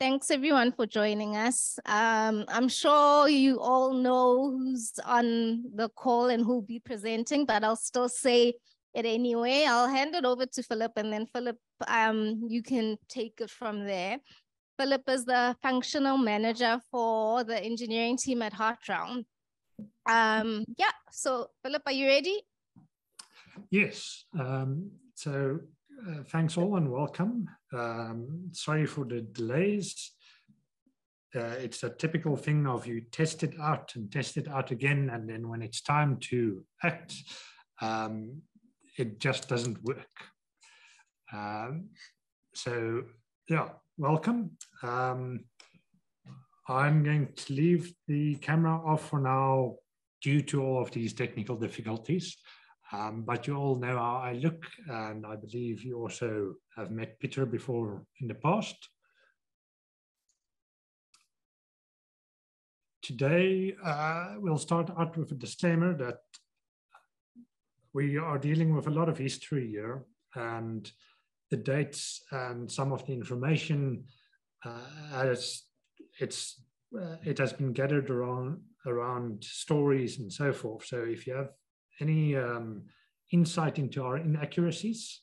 Thanks everyone for joining us. Um, I'm sure you all know who's on the call and who'll be presenting, but I'll still say it anyway. I'll hand it over to Philip and then Philip, um, you can take it from there. Philip is the functional manager for the engineering team at HartRAO. Um, yeah, so Philip, are you ready? Yes. Um, so uh, thanks all and welcome. Um, sorry for the delays. Uh, it's a typical thing of you test it out and test it out again, and then when it's time to act, um, it just doesn't work. Um, so yeah, welcome. Um, I'm going to leave the camera off for now due to all of these technical difficulties. Um, but you all know how I look, and I believe you also have met Peter before in the past. Today, uh, we'll start out with a disclaimer that we are dealing with a lot of history here, and the dates and some of the information uh, as it's uh, it has been gathered around around stories and so forth. So if you have any um, insight into our inaccuracies,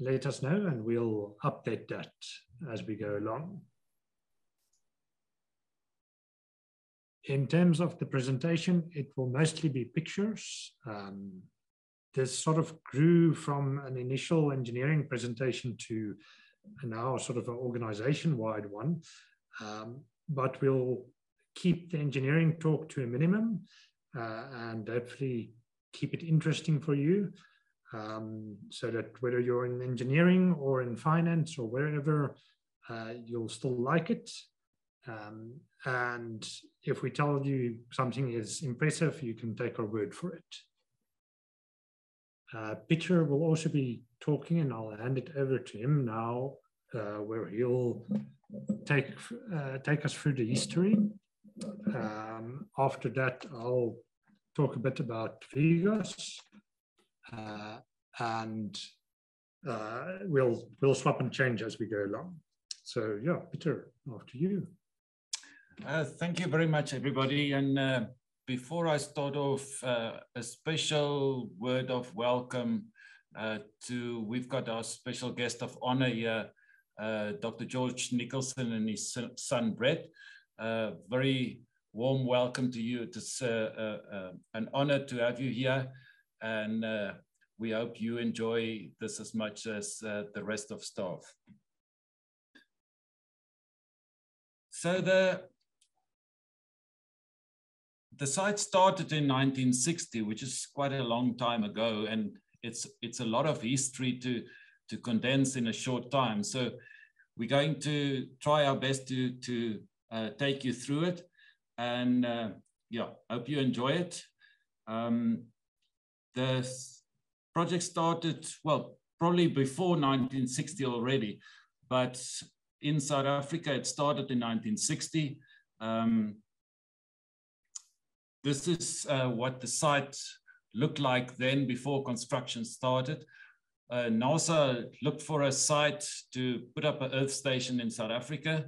let us know and we'll update that as we go along. In terms of the presentation, it will mostly be pictures. Um, this sort of grew from an initial engineering presentation to now sort of an organization-wide one. Um, but we'll keep the engineering talk to a minimum uh, and hopefully keep it interesting for you um, so that whether you're in engineering or in finance or wherever, uh, you'll still like it. Um, and if we tell you something is impressive, you can take our word for it. Uh, Peter will also be talking, and I'll hand it over to him now, uh, where he'll take uh, take us through the history. Um, after that, I'll talk a bit about VGOS, uh, and uh, we'll we'll swap and change as we go along. So yeah, Peter, after you. Uh, thank you very much, everybody. And uh, before I start off, uh, a special word of welcome uh, to we've got our special guest of honor here, Dr. George Nicolson and his son Brett. very warm welcome to you. It's uh, uh, uh, an honor to have you here, and uh, we hope you enjoy this as much as uh, the rest of staff. So the the site started in 1960, which is quite a long time ago, and it's it's a lot of history to to condense in a short time. So we're going to try our best to to uh, take you through it and uh, yeah, hope you enjoy it. Um, the project started, well, probably before 1960 already, but in South Africa, it started in 1960. Um, this is uh, what the site looked like then before construction started. Uh, NASA looked for a site to put up an Earth station in South Africa.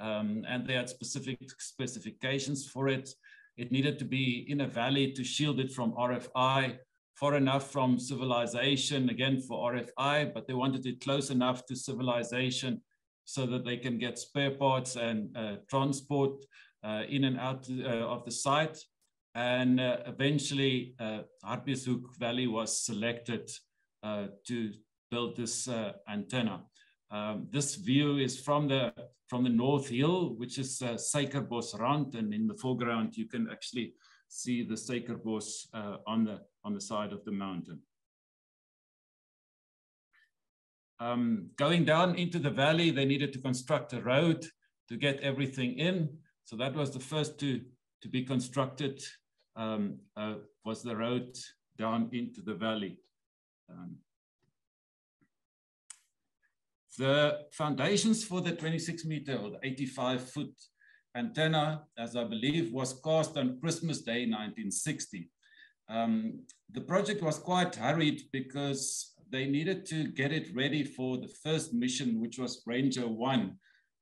Um, and they had specific specifications for it. It needed to be in a valley to shield it from RFI, far enough from civilization, again for RFI, but they wanted it close enough to civilization so that they can get spare parts and uh, transport uh, in and out uh, of the site. And uh, eventually, uh, Hartbeespoort Valley was selected uh, to build this antenna. Um, this view is from the from the North Hill, which is uh, and in the foreground you can actually see the Suikerbos uh, on the on the side of the mountain. Um, going down into the valley, they needed to construct a road to get everything in. So that was the first to to be constructed. Um, uh, was the road down into the valley. Um, the foundations for the 26 meter or the 85 foot antenna, as I believe, was cast on Christmas Day 1960. Um, the project was quite hurried because they needed to get it ready for the first mission, which was Ranger 1,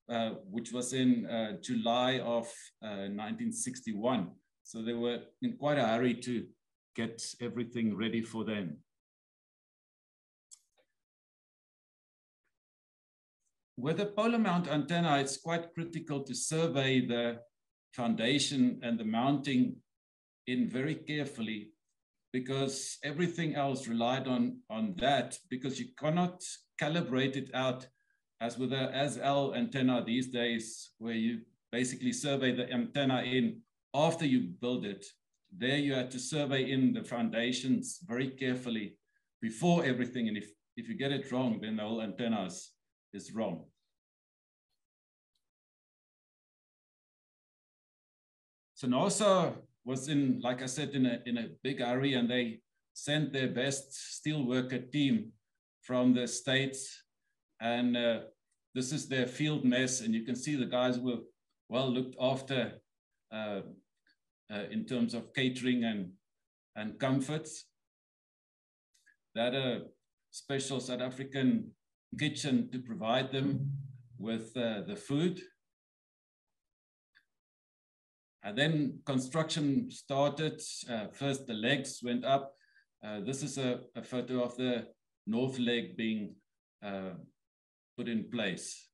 uh, which was in uh, July of 1961. Uh, so they were in quite a hurry to get everything ready for them. With a polar mount antenna, it's quite critical to survey the foundation and the mounting in very carefully because everything else relied on, on that because you cannot calibrate it out as with a ASL antenna these days where you basically survey the antenna in after you build it. There you had to survey in the foundations very carefully before everything. And if, if you get it wrong, then the whole antenna is, is wrong. So NASA was in, like I said, in a, in a big hurry and they sent their best steelworker team from the States. And uh, this is their field mess. And you can see the guys were well looked after uh, uh, in terms of catering and, and comforts. That a special South African kitchen to provide them with uh, the food. And then construction started. Uh, first, the legs went up. Uh, this is a, a, photo of the north leg being uh, put in place.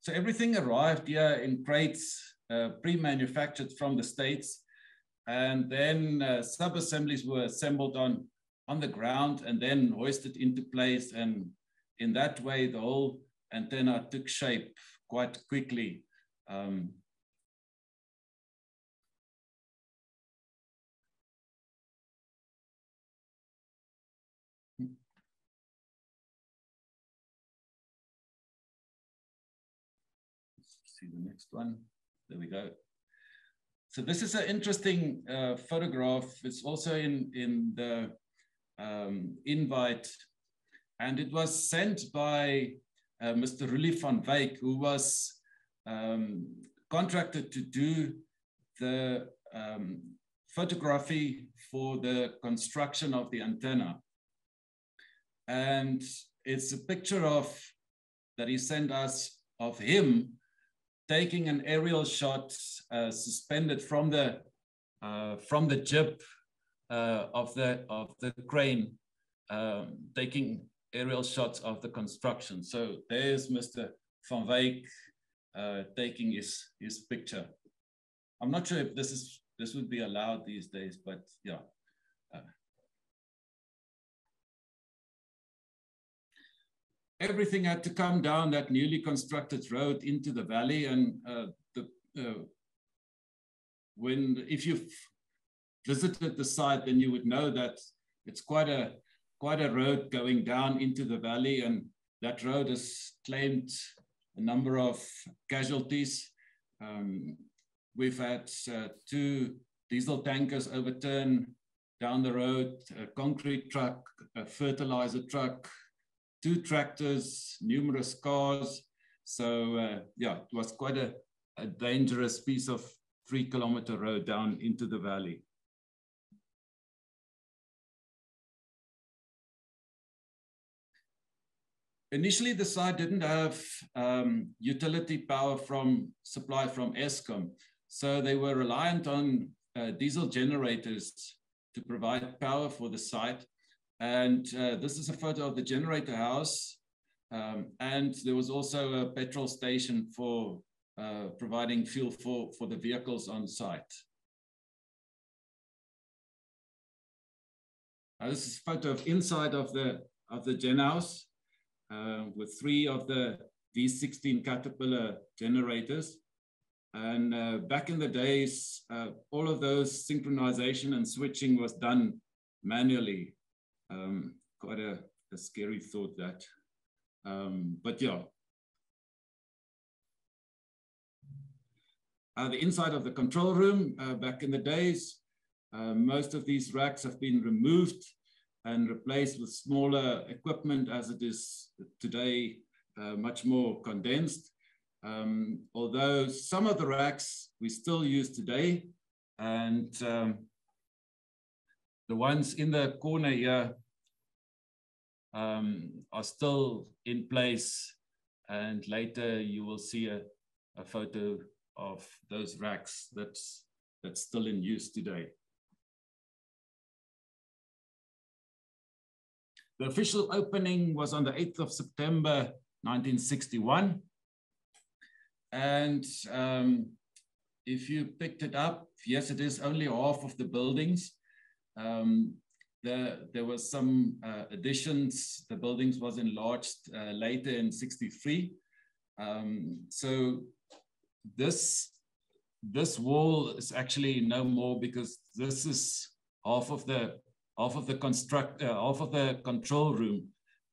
So everything arrived here in crates, uh, pre-manufactured from the States. And then uh, sub-assemblies were assembled on, on the ground and then hoisted into place. And in that way, the whole antenna took shape quite quickly. Um, see the next one. There we go. So this is an interesting uh, photograph. It's also in, in the um, invite. And it was sent by uh, Mr. Rulie van Wyk, who was um, contracted to do the um, photography for the construction of the antenna. And it's a picture of that he sent us of him taking an aerial shot uh, suspended from the uh, from the jib uh, of the of the crane, um, taking aerial shots of the construction. So there's Mr. Van Wyk uh, taking his his picture. I'm not sure if this is this would be allowed these days, but yeah. Everything had to come down that newly constructed road into the valley and uh, the, uh, when if you've visited the site then you would know that it's quite a quite a road going down into the valley and that road has claimed a number of casualties. Um, we've had uh, two diesel tankers overturn down the road a concrete truck a fertilizer truck two tractors, numerous cars. So uh, yeah, it was quite a, a dangerous piece of three kilometer road down into the valley. Initially, the site didn't have um, utility power from supply from Eskom. So they were reliant on uh, diesel generators to provide power for the site. And uh, this is a photo of the generator house. Um, and there was also a petrol station for uh, providing fuel for, for the vehicles on site. This is a photo of inside of the, of the gen house uh, with three of the V16 Caterpillar generators. And uh, back in the days, uh, all of those synchronization and switching was done manually. Um, quite a, a, scary thought that. Um, but yeah. Uh, the inside of the control room uh, back in the days, uh, most of these racks have been removed and replaced with smaller equipment as it is today uh, much more condensed. Um, although some of the racks we still use today and um, the ones in the corner here um, are still in place. And later you will see a, a photo of those racks that's, that's still in use today. The official opening was on the 8th of September 1961. And um, if you picked it up, yes, it is only half of the buildings. Um, the, there was some uh, additions. The buildings was enlarged uh, later in 63. Um, so this, this wall is actually no more because this is half of the half of the construct, uh, half of the control room,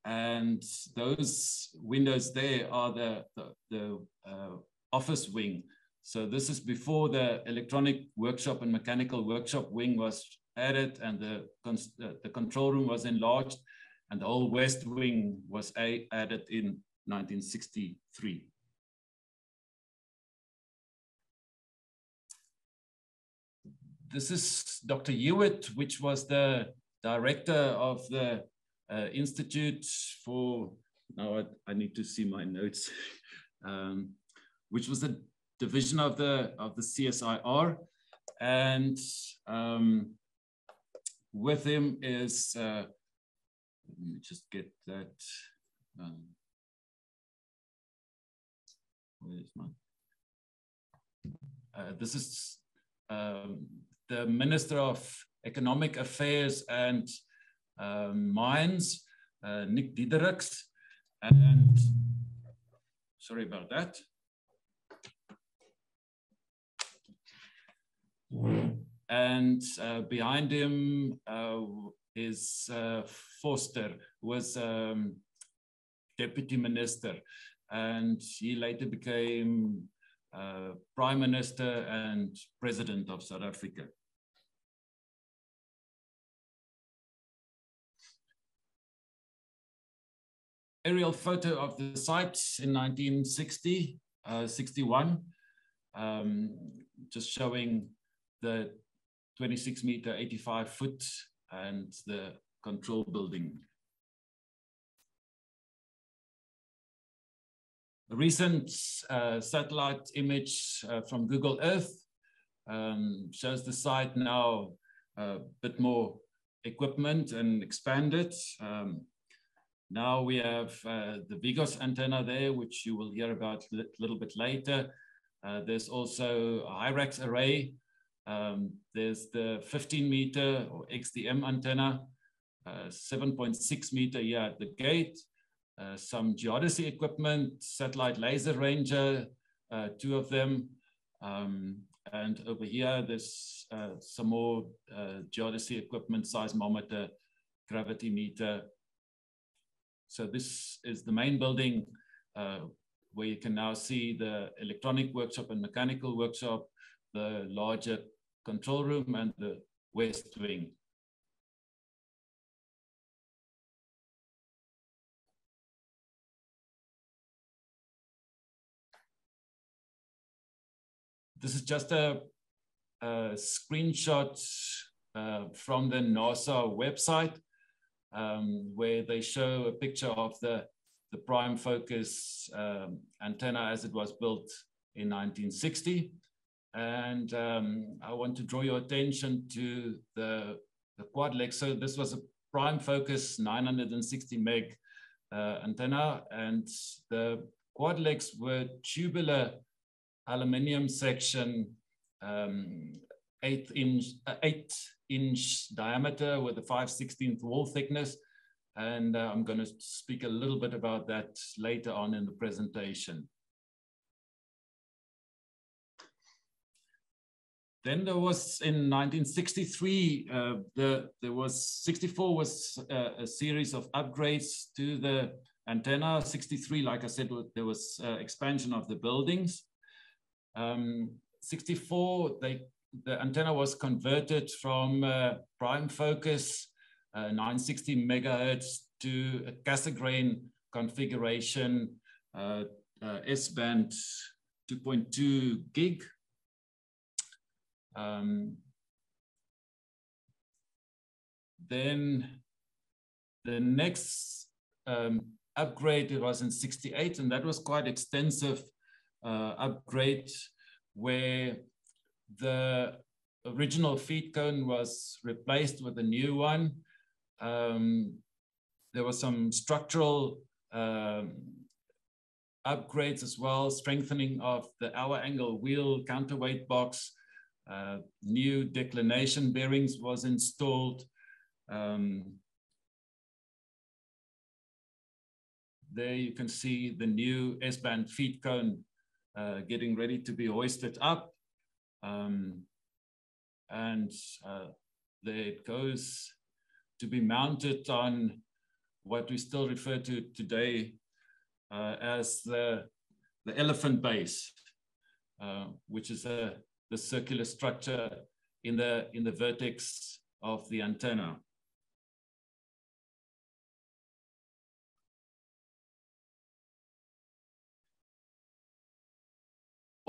and those windows there are the the, the uh, office wing. So this is before the electronic workshop and mechanical workshop wing was added, and the the control room was enlarged, and the whole west wing was added in 1963. this is Dr. Hewitt, which was the director of the uh, Institute for, now I, I, need to see my notes, um, which was the division of the, of the CSIR. And um, with him is, uh, let me just get that. Um, where's my, uh, this is um, the Minister of Economic Affairs and um, Mines, uh, Nick Diederichs. And sorry about that. And uh, behind him uh, is uh, Vorster, who was um, deputy minister. And he later became uh, prime minister and president of South Africa. aerial photo of the site in 1960, uh, 61, um, just showing the 26 meter, 85 foot and the control building. A recent uh, satellite image uh, from Google Earth um, shows the site now a bit more equipment and expanded. Um, now we have uh, the VGOS antenna there, which you will hear about a little bit later. Uh, there's also a HIRAX array. Um, there's the 15 meter or XDM antenna, uh, 7.6 meter here at the gate, uh, some geodesy equipment, satellite laser ranger, uh, two of them. Um, and over here, there's uh, some more geodesy equipment, seismometer, gravity meter, so this is the main building uh, where you can now see the electronic workshop and mechanical workshop, the larger control room and the west wing. This is just a, a screenshot uh, from the NASA website um, where they show a picture of the, the prime focus um, antenna as it was built in 1960. And um, I want to draw your attention to the, the quad legs. So this was a prime focus 960 meg uh, antenna and the quad legs were tubular aluminium section um, eight inch, uh, eight inch diameter with a 5 16th wall thickness. And uh, I'm going to speak a little bit about that later on in the presentation. Then there was in 1963, uh, the, there was 64 was uh, a series of upgrades to the antenna. 63, like I said, there was uh, expansion of the buildings. Um, 64, they the antenna was converted from uh, prime focus uh, 960 megahertz to a Cassegrain configuration S-band 2.2 gig. Um, then the next um, upgrade, it was in 68, and that was quite extensive uh, upgrade where the original feed cone was replaced with a new one. Um, there was some structural um, upgrades as well, strengthening of the hour angle wheel counterweight box, uh, new declination bearings was installed. Um, there you can see the new S-band feed cone uh, getting ready to be hoisted up. Um, and uh, there it goes to be mounted on what we still refer to today uh, as the, the elephant base, uh, which is a, the circular structure in the, in the vertex of the antenna.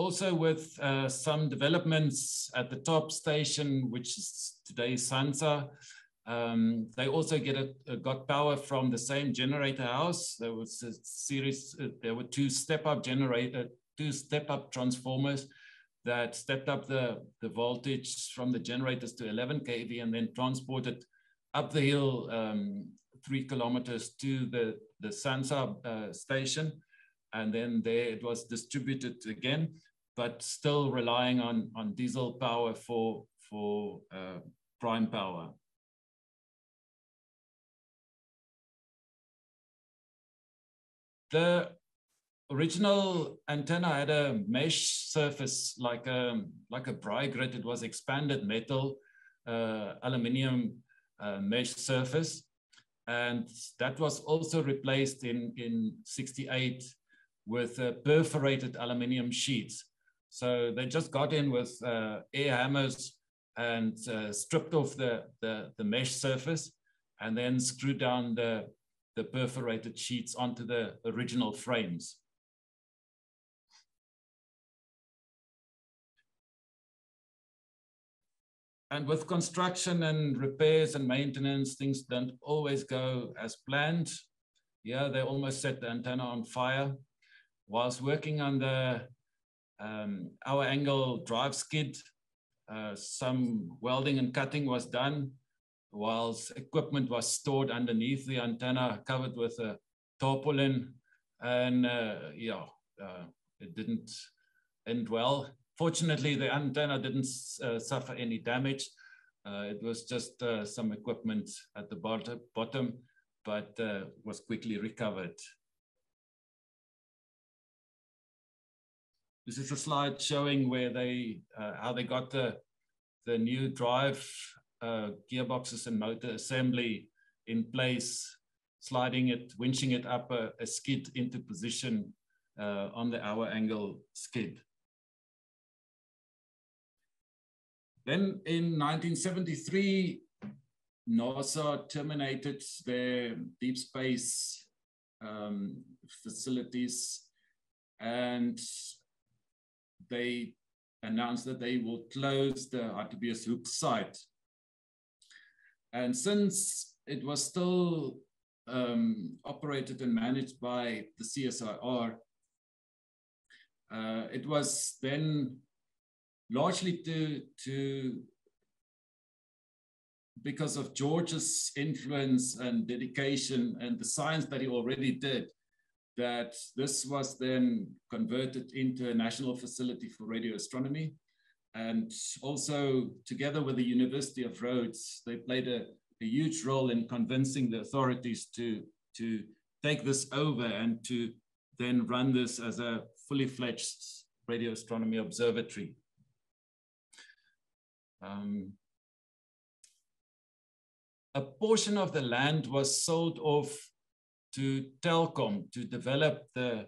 also with uh, some developments at the top station, which is today SANSA, um, they also get a, a, got power from the same generator house. There was a series, uh, there were two step-up generator, two step-up transformers that stepped up the, the voltage from the generators to 11 kV and then transported up the hill um, three kilometers to the, the SANSA uh, station. And then there it was distributed again but still relying on, on diesel power for, for uh, prime power. The original antenna had a mesh surface like a, like a Braai grid. It was expanded metal, uh, aluminium uh, mesh surface. And that was also replaced in, in 68 with uh, perforated aluminium sheets. So they just got in with uh, air hammers and uh, stripped off the, the, the, mesh surface and then screwed down the, the perforated sheets onto the original frames. And with construction and repairs and maintenance, things don't always go as planned. Yeah, they almost set the antenna on fire. Whilst working on the um, hour angle drive skid. Uh, some welding and cutting was done whilst equipment was stored underneath the antenna covered with a tarpaulin and uh, yeah, uh, it didn't end well. Fortunately, the antenna didn't uh, suffer any damage. Uh, it was just uh, some equipment at the bottom, but was quickly recovered. This is a slide showing where they, how they got the, the new drive uh, gearboxes and motor assembly in place, sliding it, winching it up a, a skid into position uh, on the hour angle skid. Then in 1973, NASA terminated their deep space um, facilities and they announced that they will close the Hartbeespoort site. And since it was still um, operated and managed by the CSIR, uh, it was then largely to, to because of George's influence and dedication and the science that he already did, that this was then converted into a national facility for radio astronomy. And also together with the University of Rhodes, they played a, a huge role in convincing the authorities to, to take this over and to then run this as a fully fledged radio astronomy observatory. Um, a portion of the land was sold off to Telkom to develop the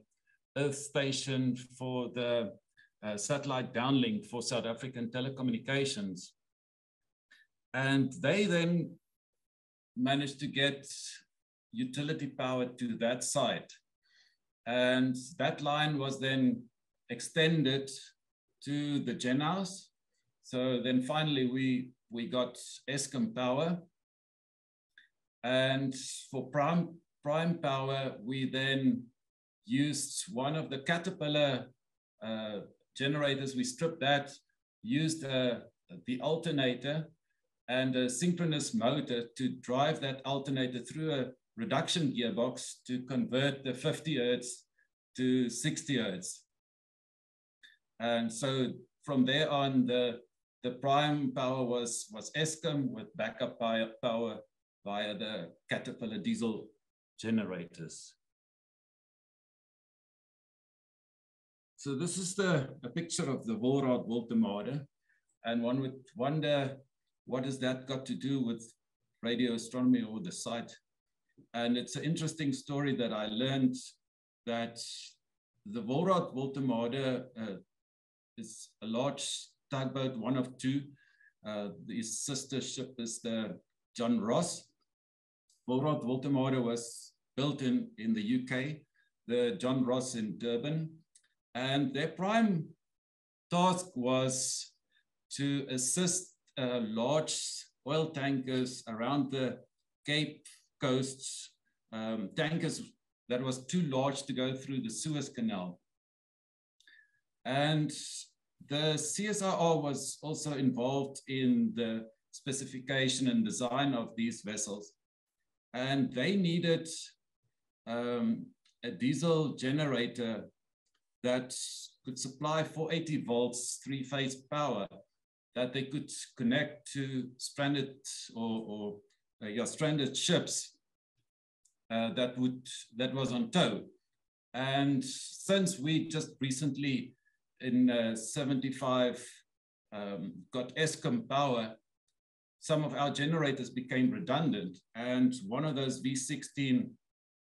Earth station for the uh, satellite downlink for South African telecommunications. And they then managed to get utility power to that site. And that line was then extended to the gen house. So then finally we, we got Eskom power. And for prime prime power, we then used one of the Caterpillar uh, generators. We stripped that, used uh, the alternator and a synchronous motor to drive that alternator through a reduction gearbox to convert the 50 hertz to 60 hertz. And so from there on, the, the prime power was, was Eskom with backup power via the Caterpillar diesel generators. So this is the a picture of the Wolraad Woltemade. And one would wonder, what has that got to do with radio astronomy or the site? And it's an interesting story that I learned that the Wolraad Woltemade uh, is a large tugboat, one of two. Uh, his sister ship is the John Ross. Wolraad Woltemade was built in, in the UK, the John Ross in Durban. And their prime task was to assist uh, large oil tankers around the Cape coasts, um, tankers that was too large to go through the Suez Canal. And the CSIR was also involved in the specification and design of these vessels. And they needed um, a diesel generator that could supply 480 volts, three phase power that they could connect to stranded or, or uh, yeah, stranded ships uh, that would that was on tow. And since we just recently in uh, 75 um, got Eskom power, some of our generators became redundant. And one of those V16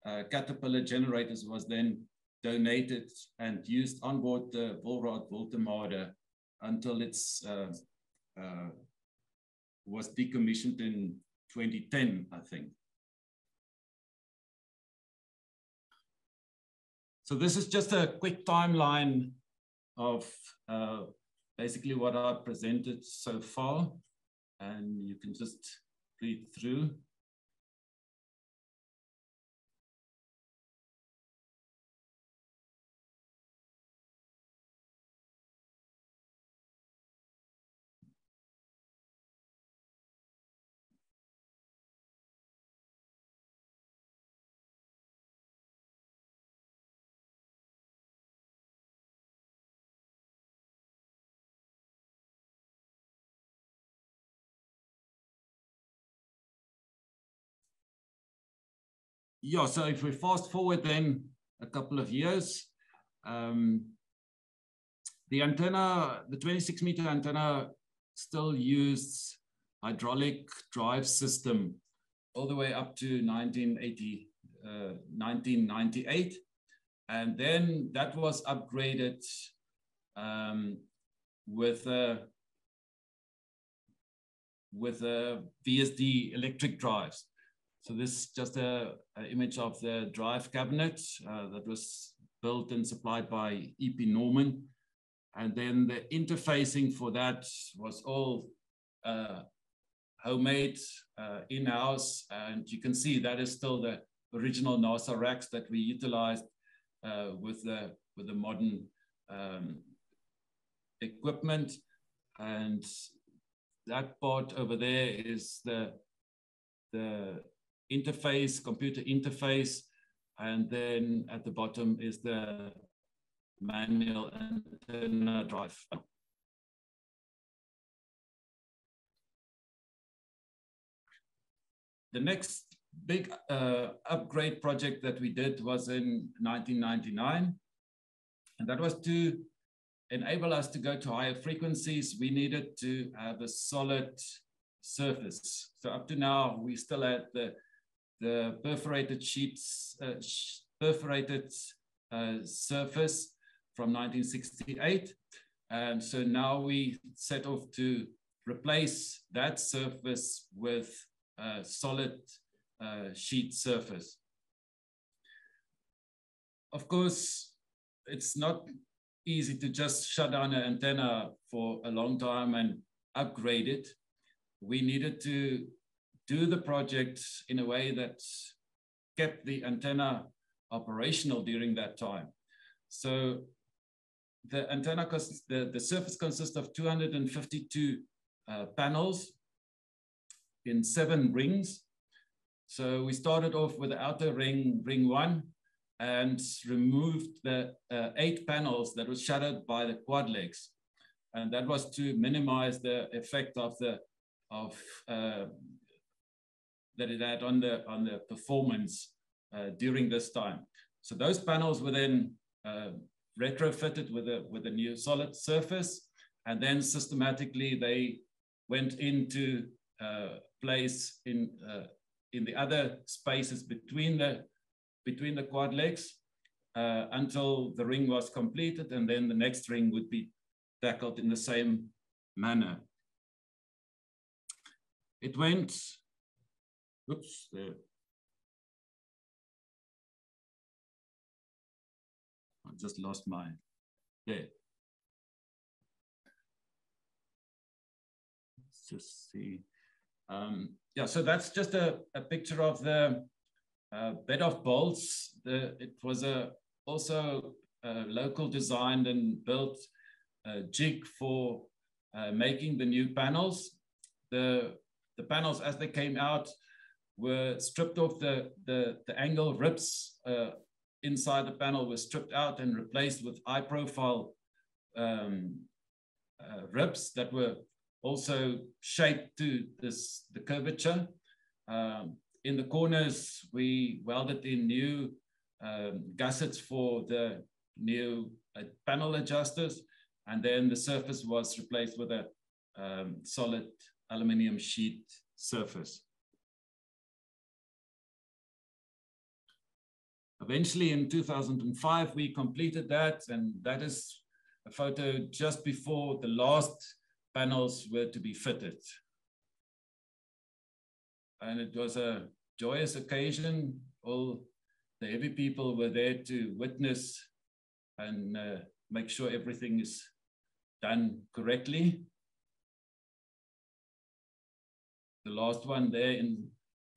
uh, Caterpillar generators was then donated and used on board the Wolraad Woltemade until it's uh, uh, was decommissioned in 2010, I think. So this is just a quick timeline of uh, basically what I've presented so far. And you can just read through. Yeah, so if we fast forward then a couple of years, um, the antenna, the 26 meter antenna still used hydraulic drive system all the way up to 1980, uh, 1998. And then that was upgraded um, with a, with a VSD electric drives. So this is just a, a image of the drive cabinet uh, that was built and supplied by EP Norman. And then the interfacing for that was all uh, homemade uh, in-house. And you can see that is still the original NASA racks that we utilized uh, with, the, with the modern um, equipment. And that part over there is the, the interface, computer interface, and then at the bottom is the manual antenna drive. The next big uh, upgrade project that we did was in 1999, and that was to enable us to go to higher frequencies. We needed to have a solid surface. So up to now, we still had the the perforated sheets, uh, perforated uh, surface from 1968. And so now we set off to replace that surface with a solid uh, sheet surface. Of course, it's not easy to just shut down an antenna for a long time and upgrade it. We needed to do the project in a way that kept the antenna operational during that time. So the antenna, the, the surface consists of 252 uh, panels in seven rings. So we started off with the outer ring, ring one, and removed the uh, eight panels that was shadowed by the quad legs. And that was to minimize the effect of the of uh, that it had on the on the performance uh, during this time. So those panels were then uh, retrofitted with a with a new solid surface, and then systematically they went into uh, place in uh, in the other spaces between the between the quad legs uh, until the ring was completed, and then the next ring would be tackled in the same manner. It went, oops, there. I just lost my, there. Let's just see. Um, yeah, so that's just a, a picture of the uh, bed of bolts. The, it was a also a local designed and built uh, jig for uh, making the new panels. The, the panels as they came out were stripped off the, the, the angle ribs uh, inside the panel were stripped out and replaced with high profile um, uh, ribs that were also shaped to this the curvature. Um, in the corners, we welded in new um, gussets for the new uh, panel adjusters, and then the surface was replaced with a um, solid aluminium sheet surface. Eventually in 2005, we completed that, and that is a photo just before the last panels were to be fitted. And it was a joyous occasion. All the heavy people were there to witness and uh, make sure everything is done correctly. The last one there in,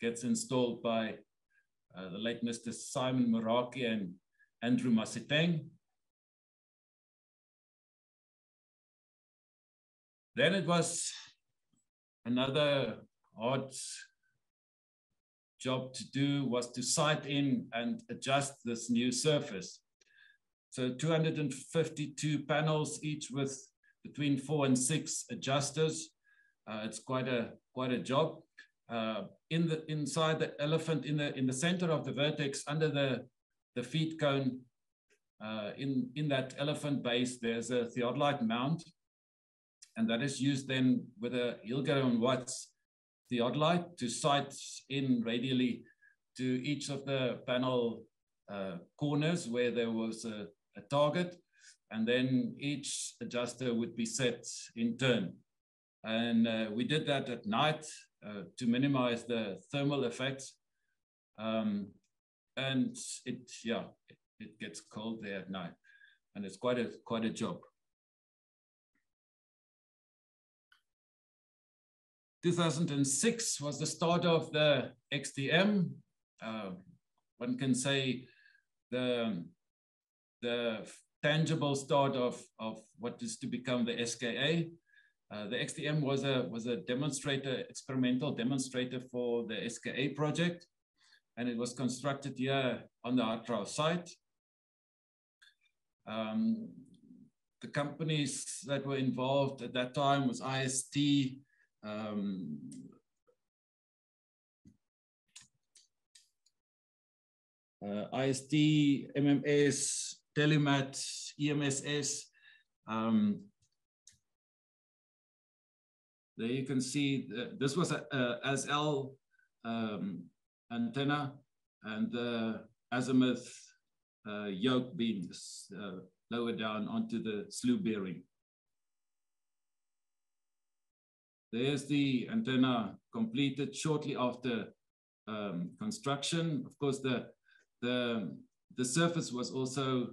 gets installed by uh, the late Mr. Simon Maraki and Andrew Masiteng. Then it was another hard job to do was to sight in and adjust this new surface. So 252 panels, each with between four and six adjusters. Uh, it's quite a quite a job. Uh, in the inside the elephant, in the in the center of the vertex, under the the feed cone, uh, in in that elephant base, there's a theodolite mount and that is used then with a Hilger and Watts theodolite to sight in radially to each of the panel uh, corners where there was a, a, target, and then each adjuster would be set in turn. And uh, we did that at night uh, to minimize the thermal effects. Um, and it, yeah, it, it gets cold there at night, and it's quite a quite a job. 2006 was the start of the XDM. Uh, one can say the, the tangible start of, of what is to become the SKA. Uh, the XDM was a, was a demonstrator, experimental demonstrator for the SKA project, and it was constructed here on the HartRAO site. Um, the companies that were involved at that time was IST, um, uh, IST, MMS, Tellumat, EMSS. Um, there you can see this was a, a ASL um, antenna and the azimuth uh, yoke beams uh, lower down onto the slew bearing. There's the antenna completed shortly after um, construction. Of course, the, the, the surface was also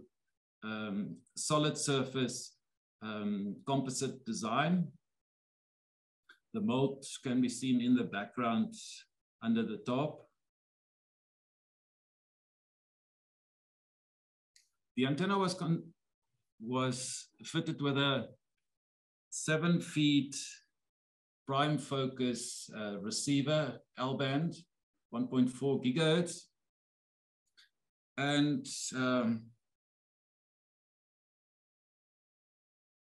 um, solid surface um, composite design. The moat can be seen in the background under the top. The antenna was, was fitted with a seven feet prime focus uh, receiver, L-band, 1.4 gigahertz. And um,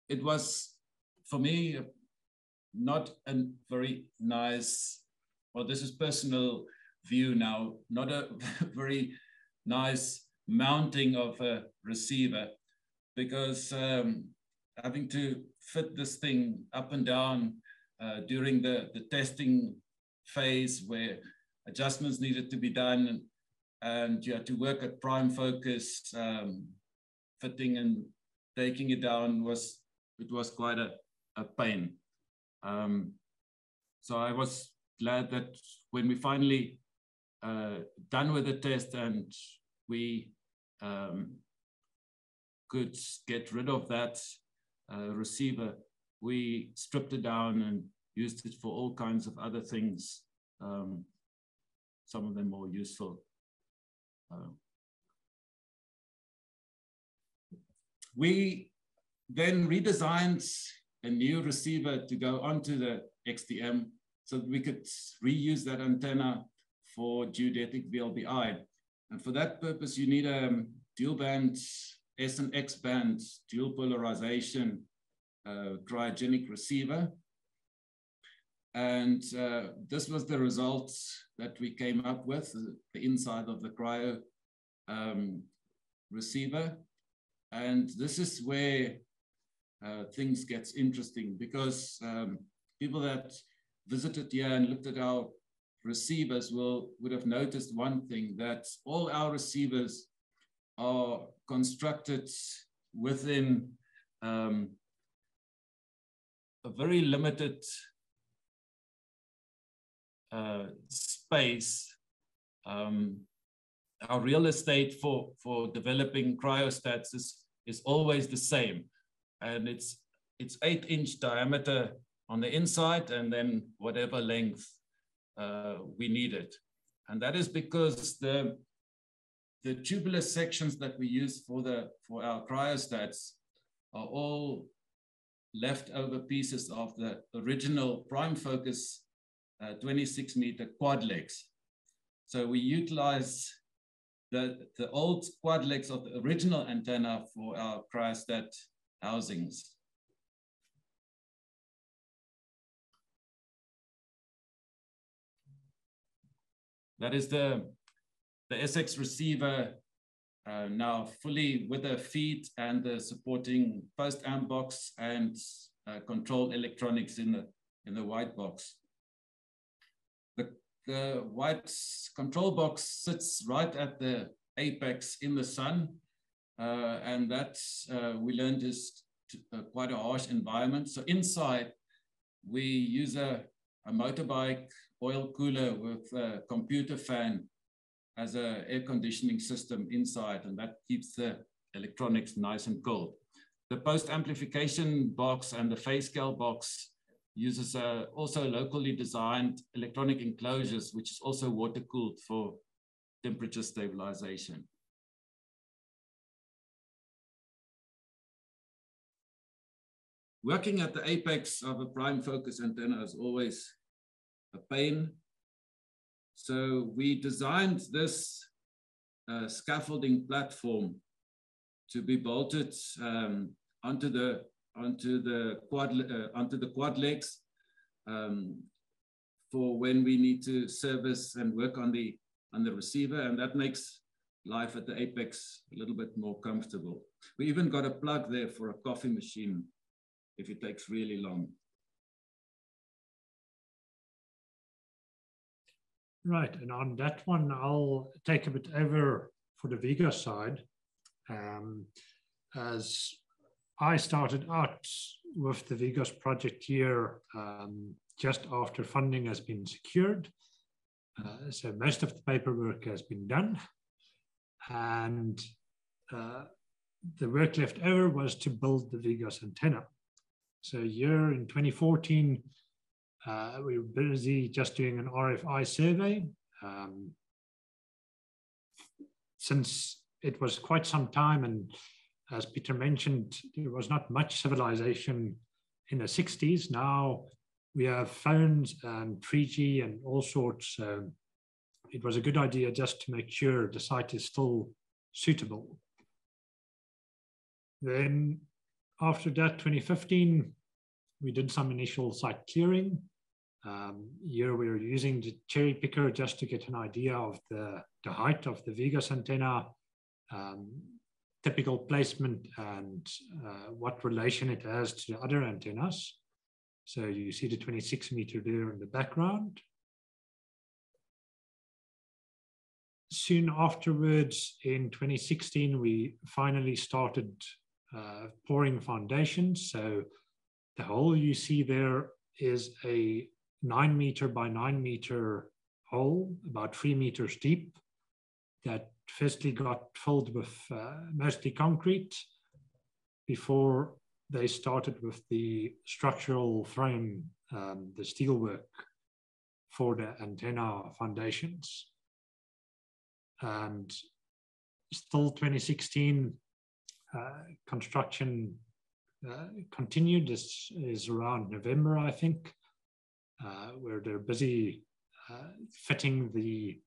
it was, for me, a not a very nice well this is personal view now not a very nice mounting of a receiver because um, having to fit this thing up and down uh, during the, the testing phase where adjustments needed to be done and you had to work at prime focus, um, fitting and taking it down was, it was quite a, a pain. Um, so I was glad that when we finally uh, done with the test and we um, could get rid of that uh, receiver, we stripped it down and used it for all kinds of other things, um, some of them more useful. Uh, we then redesigned a new receiver to go onto the XDM so that we could reuse that antenna for geodetic VLBI. And for that purpose, you need a dual band S and X band dual polarization uh, cryogenic receiver. And uh, this was the results that we came up with, the inside of the cryo um, receiver. And this is where things gets interesting because um, people that visited here and looked at our receivers will would have noticed one thing that all our receivers are constructed within um, a very limited uh, space. Um, our real estate for, for developing cryostats is, is always the same. And it's, it's eight inch diameter on the inside and then whatever length uh, we needed. And that is because the, the tubular sections that we use for, the, for our cryostats are all leftover pieces of the original prime focus uh, 26 meter quad legs. So we utilize the, the old quad legs of the original antenna for our cryostat housings. That is the the SX receiver uh, now fully with the feed and the supporting post amp box and uh, control electronics in the in the white box. The, the white control box sits right at the apex in the sun, and that uh, we learned is uh, quite a harsh environment. So inside, we use a, a motorbike oil cooler with a computer fan as an air conditioning system inside, and that keeps the electronics nice and cold. The post amplification box and the phase scale box uses uh, also locally designed electronic enclosures, which is also water cooled for temperature stabilization. Working at the apex of a prime focus antenna is always a pain so we designed this uh, scaffolding platform to be bolted um, onto the onto the quad uh, onto the quad legs um, for when we need to service and work on the on the receiver, and that makes life at the apex a little bit more comfortable. We even got a plug there for a coffee machine if it takes really long. Right, and on that one, I'll take a bit over for the VGOS side. Um, as I started out with the VGOS project here um, just after funding has been secured. Uh, so most of the paperwork has been done. And uh, the work left over was to build the VGOS antenna. So here in 2014, uh, we were busy just doing an RFI survey. Um, since it was quite some time. And as Peter mentioned, there was not much civilization in the 60s. Now we have phones and 3G and all sorts. So it was a good idea just to make sure the site is still suitable. Then after that, 2015, we did some initial site clearing. Um, here we are using the cherry picker just to get an idea of the, the height of the VGOS antenna, um, typical placement and uh, what relation it has to the other antennas. So you see the 26 meter there in the background. Soon afterwards, in 2016, we finally started uh, pouring foundations. So the hole you see there is a nine meter by nine meter hole, about three meters deep, that firstly got filled with uh, mostly concrete before they started with the structural frame, um, the steelwork for the antenna foundations. And still 2016, uh, construction uh, continued. This is around November, I think, uh, where they're busy uh, fitting the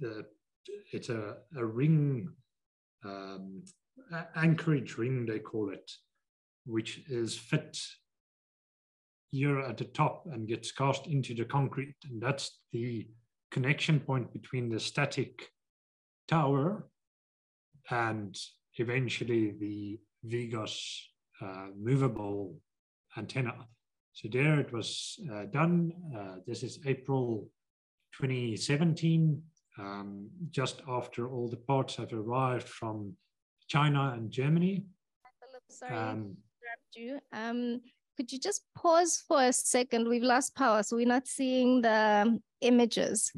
the it's a, a ring um, anchorage ring they call it which is fit here at the top and gets cast into the concrete and that's the connection point between the static tower and eventually the VGOS uh, movable antenna. So there it was uh, done. Uh, this is April 2017, um, just after all the parts have arrived from China and Germany. Philip, sorry um, you. Um, could you just pause for a second? We've lost power, so we're not seeing the images.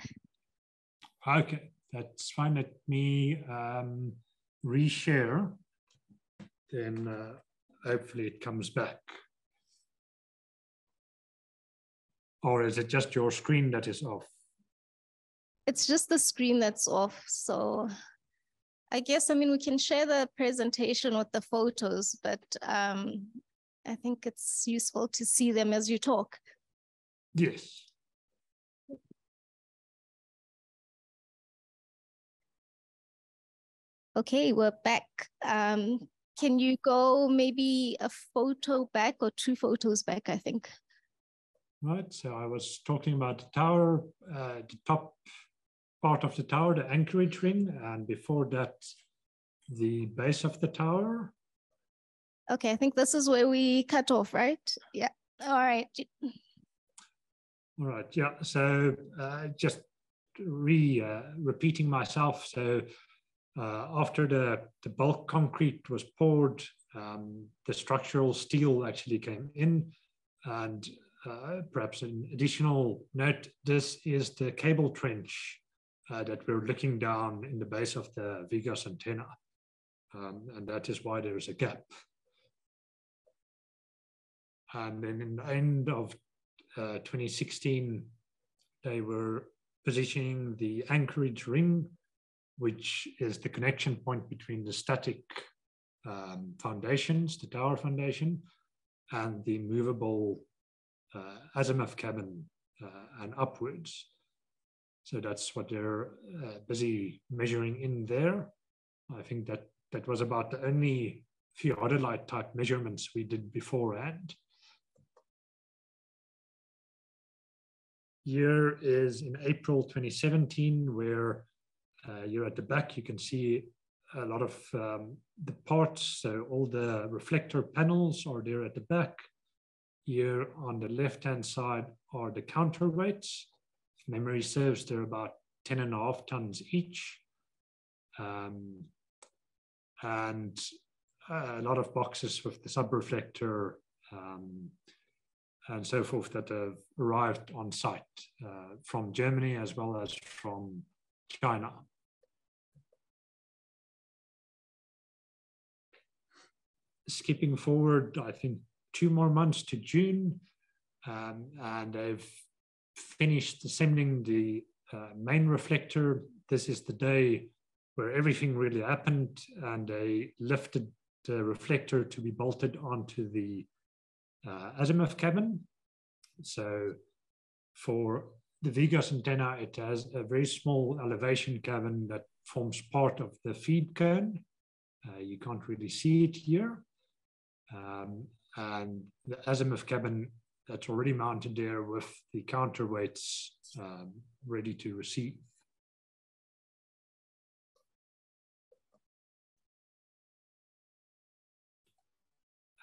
Okay, that's fine. Let me um, reshare then uh, hopefully it comes back. Or is it just your screen that is off? It's just the screen that's off. So I guess, I mean, we can share the presentation with the photos, but um, I think it's useful to see them as you talk. Yes. Okay, we're back. Um, can you go maybe a photo back or two photos back, I think? Right, so I was talking about the tower, uh, the top part of the tower, the anchorage ring, and before that, the base of the tower. Okay, I think this is where we cut off, right? Yeah, all right. All right, yeah, so uh, just re uh, repeating myself. So uh, after the, the bulk concrete was poured, um, the structural steel actually came in. And uh, perhaps an additional note, this is the cable trench uh, that we're looking down in the base of the VGOS antenna. Um, and that is why there is a gap. And then in the end of uh, 2016, they were positioning the anchorage ring which is the connection point between the static um, foundations, the tower foundation, and the movable uh, azimuth cabin uh, and upwards. So that's what they're uh, busy measuring in there. I think that that was about the only theodolite type measurements we did beforehand. Year is in April 2017, where uh, you're at the back, you can see a lot of um, the parts, so all the reflector panels are there at the back. Here on the left-hand side are the counterweights. If memory serves, they're about 10 and a half tons each. Um, and a lot of boxes with the subreflector um, and so forth that have arrived on site uh, from Germany as well as from China. skipping forward, I think, two more months to June, um, and I've finished assembling the uh, main reflector. This is the day where everything really happened, and they lifted the reflector to be bolted onto the uh, azimuth cabin. So for the VGOS antenna, it has a very small elevation cabin that forms part of the feed cone. Uh, you can't really see it here. Um, and the azimuth cabin that's already mounted there with the counterweights um, ready to receive.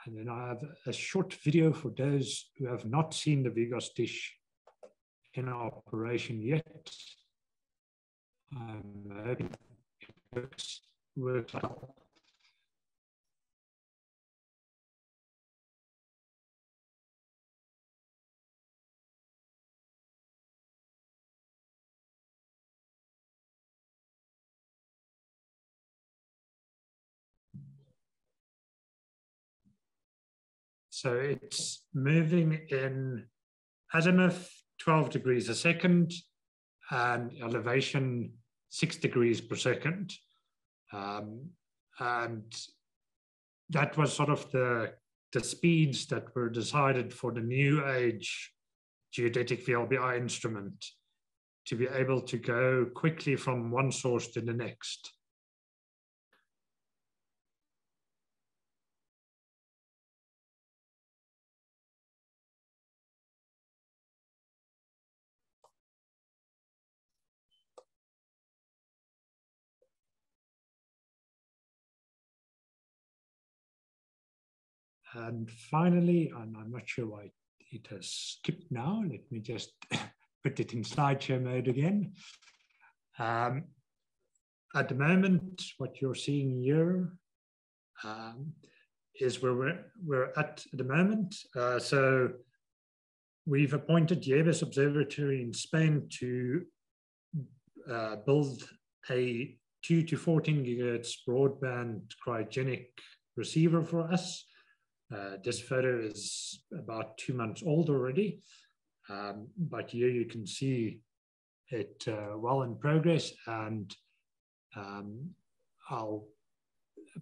And then I have a short video for those who have not seen the VGOS dish in operation yet. I'm hoping it works, works well. So it's moving in azimuth 12 degrees a second and elevation six degrees per second. Um, and that was sort of the, the speeds that were decided for the new age geodetic VLBI instrument to be able to go quickly from one source to the next. And finally, and I'm not sure why it has skipped now. Let me just put it in slideshow mode again. Um, at the moment, what you're seeing here um, is where we're, we're at the moment. Uh, so we've appointed Yebes Observatory in Spain to uh, build a 2 to 14 gigahertz broadband cryogenic receiver for us. Uh, this photo is about two months old already, um, but here you can see it uh, well in progress and um, I'll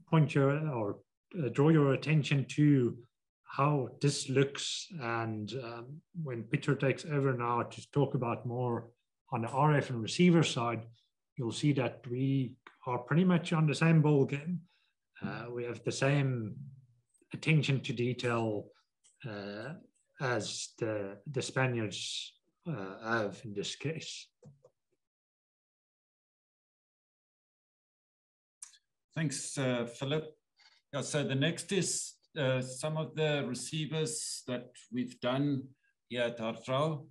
point your or uh, draw your attention to how this looks and um, when Peter takes over now to talk about more on the RF and receiver side, you'll see that we are pretty much on the same ball game. Uh, we have the same attention to detail uh, as the, the Spaniards uh, have in this case. Thanks, uh, Philip. Yeah, so the next is uh, some of the receivers that we've done here at HartRAO.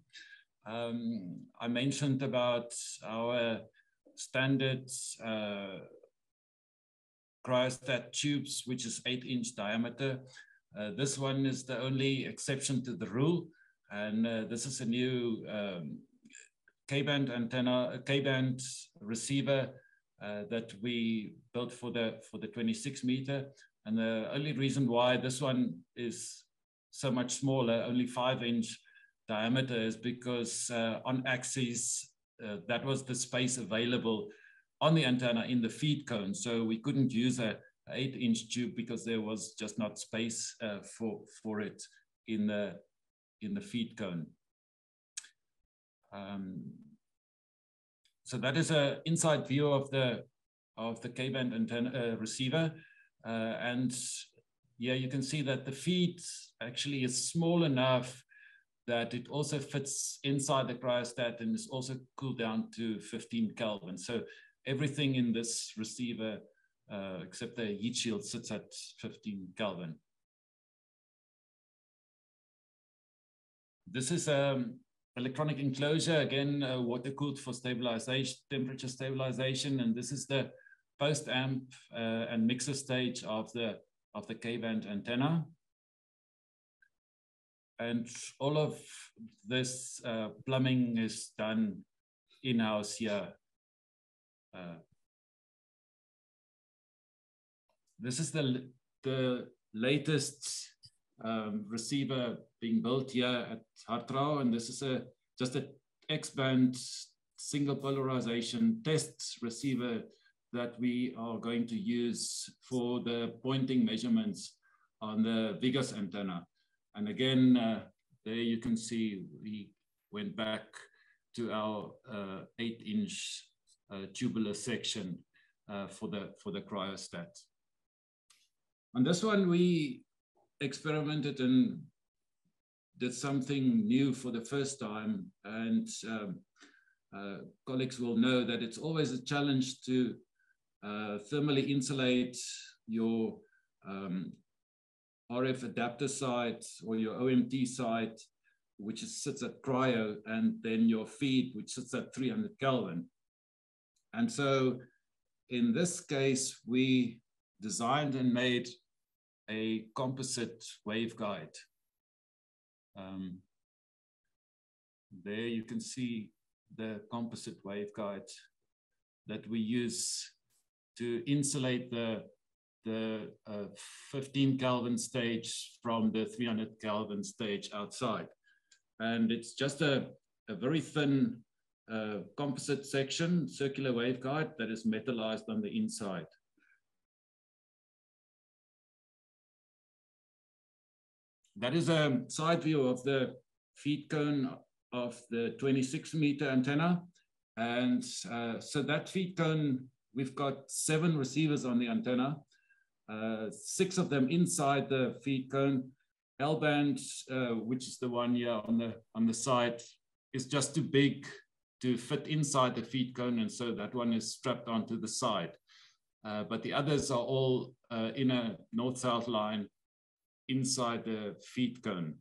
Um, I mentioned about our standards uh, cryostat tubes, which is eight inch diameter. Uh, this one is the only exception to the rule. And uh, this is a new um, K-band antenna, K-band receiver uh, that we built for the, for the 26 meter. And the only reason why this one is so much smaller, only five inch diameter is because uh, on axis, uh, that was the space available on the antenna in the feed cone. So we couldn't use a, eight inch tube because there was just not space uh, for, for it in the, in the feed cone. Um, so that is an inside view of the, of the K-band antenna uh, receiver. Uh, and yeah, you can see that the feed actually is small enough that it also fits inside the cryostat and is also cooled down to 15 Kelvin. So everything in this receiver, uh, except the heat shield, sits at 15 Kelvin. This is um, electronic enclosure, again, uh, water cooled for stabilization, temperature stabilization. And this is the post amp uh, and mixer stage of the, of the K-band antenna. And all of this uh, plumbing is done in-house here uh, this is the, the latest um, receiver being built here at HartRAO, and this is a just a X-band single polarization test receiver that we are going to use for the pointing measurements on the VGOS antenna. And again, uh, there you can see we went back to our uh, eight inch tubular section uh, for the for the cryostat. On this one, we experimented and did something new for the first time. And um, uh, colleagues will know that it's always a challenge to uh, thermally insulate your um, RF adapter site or your OMT site, which is, sits at cryo, and then your feed, which sits at 300 Kelvin. And so in this case, we designed and made a composite waveguide. Um, there you can see the composite waveguide that we use to insulate the, the uh, 15 Kelvin stage from the 300 Kelvin stage outside. And it's just a, a very thin uh, composite section, circular waveguide that is metallized on the inside. That is a side view of the feed cone of the 26 meter antenna. And uh, so that feed cone, we've got seven receivers on the antenna, uh, six of them inside the feed cone. L-band, uh, which is the one here on the, on the side, is just too big to fit inside the feed cone. And so that one is strapped onto the side. Uh, but the others are all uh, in a north-south line inside the feed cone.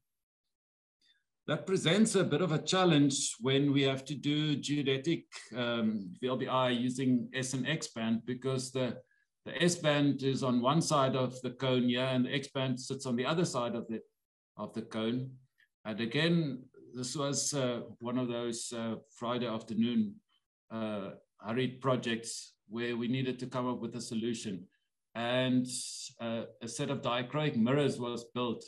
That presents a bit of a challenge when we have to do geodetic um, VLBI using S and X band because the, the S band is on one side of the cone here and the X band sits on the other side of the, of the cone. And again, this was uh, one of those uh, Friday afternoon uh, hurried projects where we needed to come up with a solution and uh, a set of dichroic mirrors was built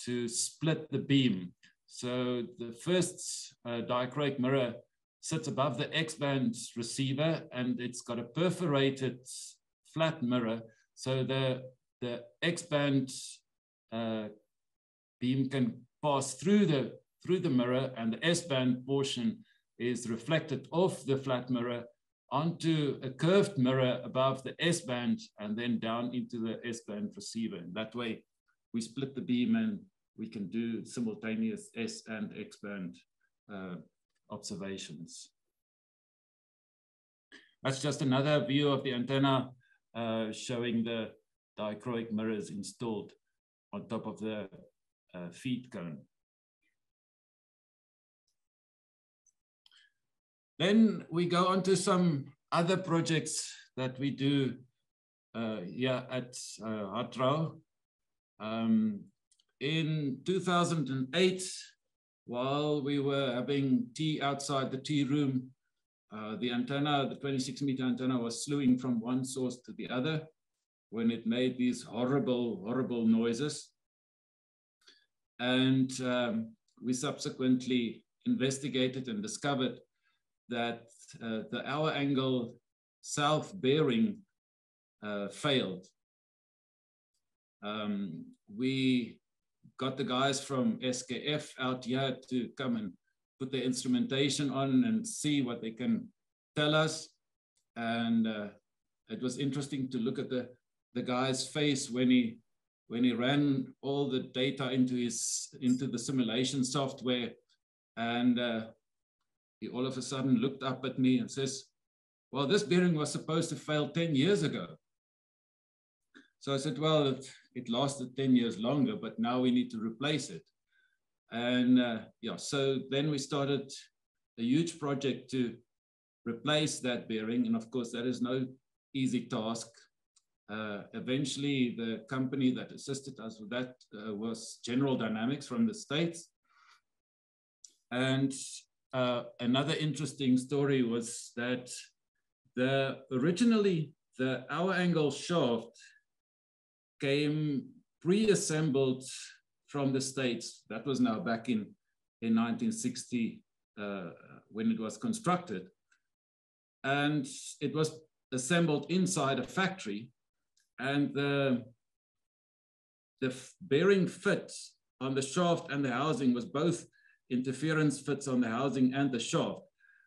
to split the beam. So the first uh, dichroic mirror sits above the X-band receiver and it's got a perforated flat mirror. So the, the X-band uh, beam can pass through the, through the mirror and the S-band portion is reflected off the flat mirror onto a curved mirror above the S band and then down into the S band receiver. And that way we split the beam and we can do simultaneous S and X band uh, observations. That's just another view of the antenna uh, showing the dichroic mirrors installed on top of the uh, feed cone. Then we go on to some other projects that we do uh, here at uh. Um, in 2008, while we were having tea outside the tea room, uh, the antenna, the 26 meter antenna was slewing from one source to the other when it made these horrible, horrible noises. And um, we subsequently investigated and discovered that uh, the hour angle south bearing uh, failed. Um, we got the guys from SKF out here to come and put the instrumentation on and see what they can tell us. And uh, it was interesting to look at the, the guy's face when he when he ran all the data into his into the simulation software and uh, he all of a sudden looked up at me and says, well, this bearing was supposed to fail 10 years ago. So I said, well, it, it lasted 10 years longer, but now we need to replace it. And uh, yeah, so then we started a huge project to replace that bearing. And of course, that is no easy task. Uh, eventually, the company that assisted us with that uh, was General Dynamics from the States. And uh, another interesting story was that the originally the hour angle shaft came pre-assembled from the states. That was now back in in 1960 uh, when it was constructed, and it was assembled inside a factory and the, the bearing fit on the shaft and the housing was both interference fits on the housing and the shaft.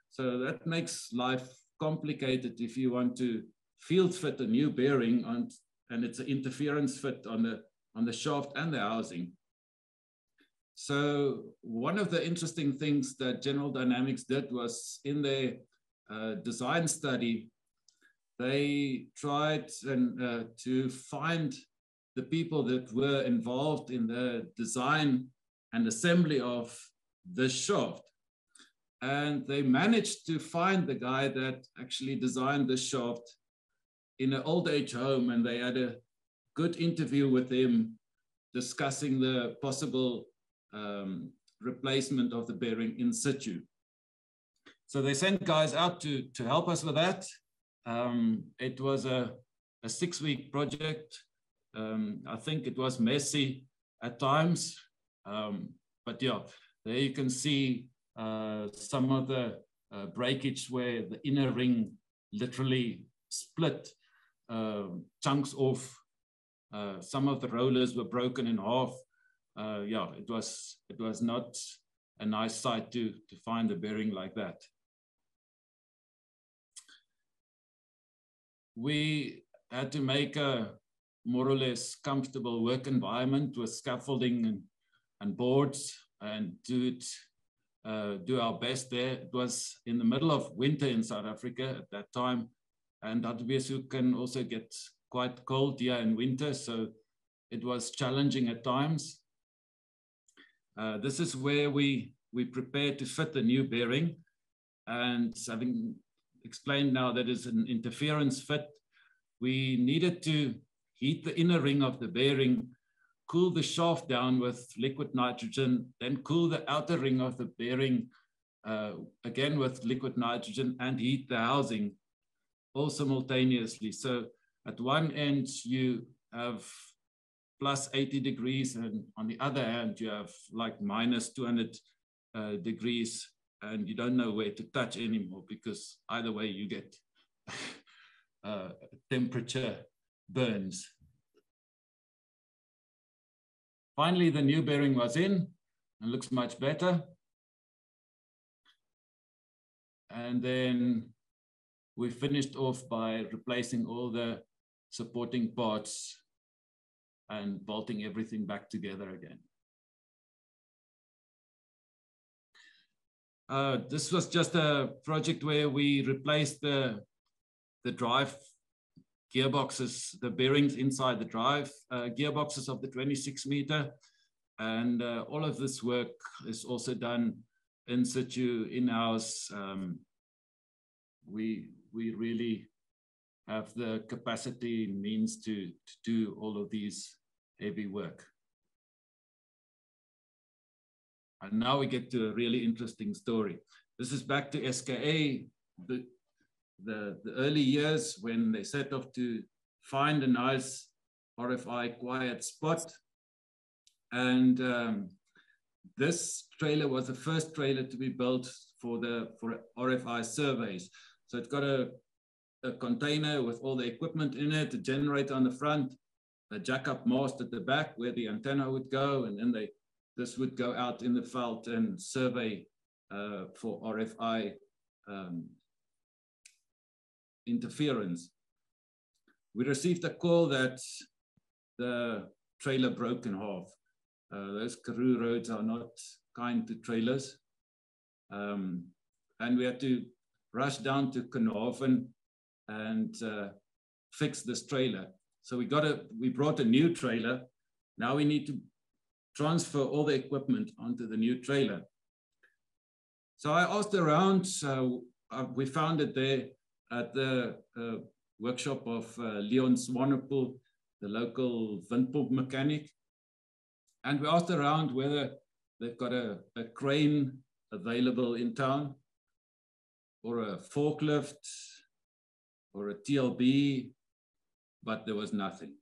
So that makes life complicated if you want to field fit a new bearing on, and it's an interference fit on the, on the shaft and the housing. So one of the interesting things that General Dynamics did was in their uh, design study, they tried and, uh, to find the people that were involved in the design and assembly of the shaft. And they managed to find the guy that actually designed the shaft in an old age home. And they had a good interview with him discussing the possible um, replacement of the bearing in situ. So they sent guys out to, to help us with that. Um, it was a, a six week project. Um, I think it was messy at times. Um, but yeah, there you can see uh, some of the uh, breakage where the inner ring literally split uh, chunks off. Uh, some of the rollers were broken in half. Uh, yeah, it was it was not a nice sight to to find a bearing like that. We had to make a more or less comfortable work environment with scaffolding and, and boards and do it, uh, do our best there. It was in the middle of winter in South Africa at that time, and Hartbeespoort can also get quite cold here in winter, so it was challenging at times. Uh, this is where we we prepare to fit the new bearing, and having explained now that it's an interference fit, we needed to heat the inner ring of the bearing cool the shaft down with liquid nitrogen, then cool the outer ring of the bearing uh, again with liquid nitrogen and heat the housing all simultaneously. So at one end you have plus 80 degrees and on the other hand you have like minus 200 uh, degrees and you don't know where to touch anymore because either way you get uh, temperature burns. Finally, the new bearing was in and looks much better. And then we finished off by replacing all the supporting parts and bolting everything back together again. Uh, this was just a project where we replaced the, the drive gearboxes, the bearings inside the drive uh, gearboxes of the 26 meter. And uh, all of this work is also done in situ, in-house. Um, we, we really have the capacity means to, to do all of these heavy work. And now we get to a really interesting story. This is back to SKA. The, the, the early years when they set off to find a nice RFI quiet spot. And um, this trailer was the first trailer to be built for the for RFI surveys. So it's got a, a container with all the equipment in it, a generator on the front, a jack-up mast at the back where the antenna would go, and then they this would go out in the veld and survey uh, for RFI um, interference. We received a call that the trailer broke in half. Uh, those Karoo roads are not kind to trailers. Um, and we had to rush down to Carnarvon and uh, fix this trailer. So we got a, we brought a new trailer. Now we need to transfer all the equipment onto the new trailer. So I asked around, uh, we found it there at the uh, workshop of uh, Leon Swanepoel, the local windpump mechanic. And we asked around whether they've got a, a crane available in town or a forklift or a TLB, but there was nothing.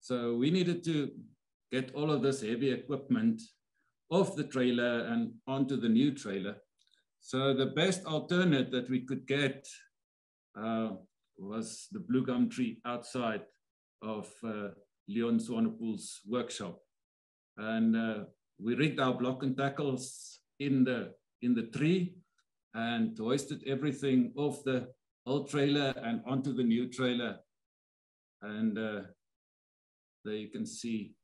So we needed to get all of this heavy equipment off the trailer and onto the new trailer. So the best alternate that we could get uh, was the blue gum tree outside of uh, Leon Swanepoel's workshop. And uh, we rigged our block and tackles in the, in the tree and hoisted everything off the old trailer and onto the new trailer. And uh, there you can see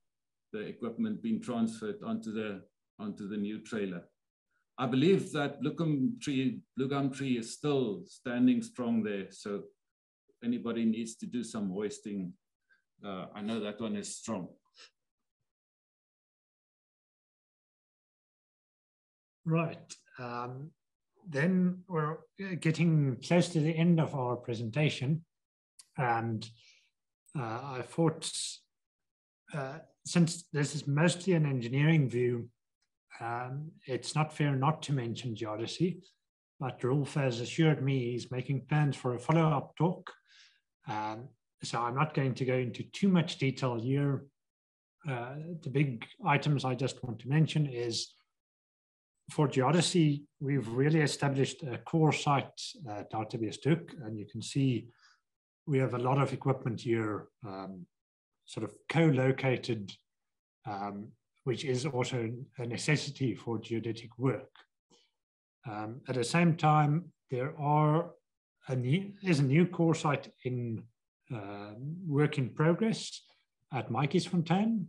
the equipment being transferred onto the, onto the new trailer. I believe that blue gum tree, blue gum tree is still standing strong there. So anybody needs to do some hoisting, uh, I know that one is strong. Right. Um, then we're getting close to the end of our presentation. And uh, I thought, uh, since this is mostly an engineering view, um, it's not fair not to mention geodesy. But Rolf has assured me he's making plans for a follow-up talk. Um, so I'm not going to go into too much detail here. Uh, the big items I just want to mention is for geodesy, we've really established a core site at Hartebeespoort, and you can see we have a lot of equipment here, um, sort of co-located, um, which is also a necessity for geodetic work. Um, at the same time, there are a new, is a new core site in uh, work in progress at Matjiesfontein.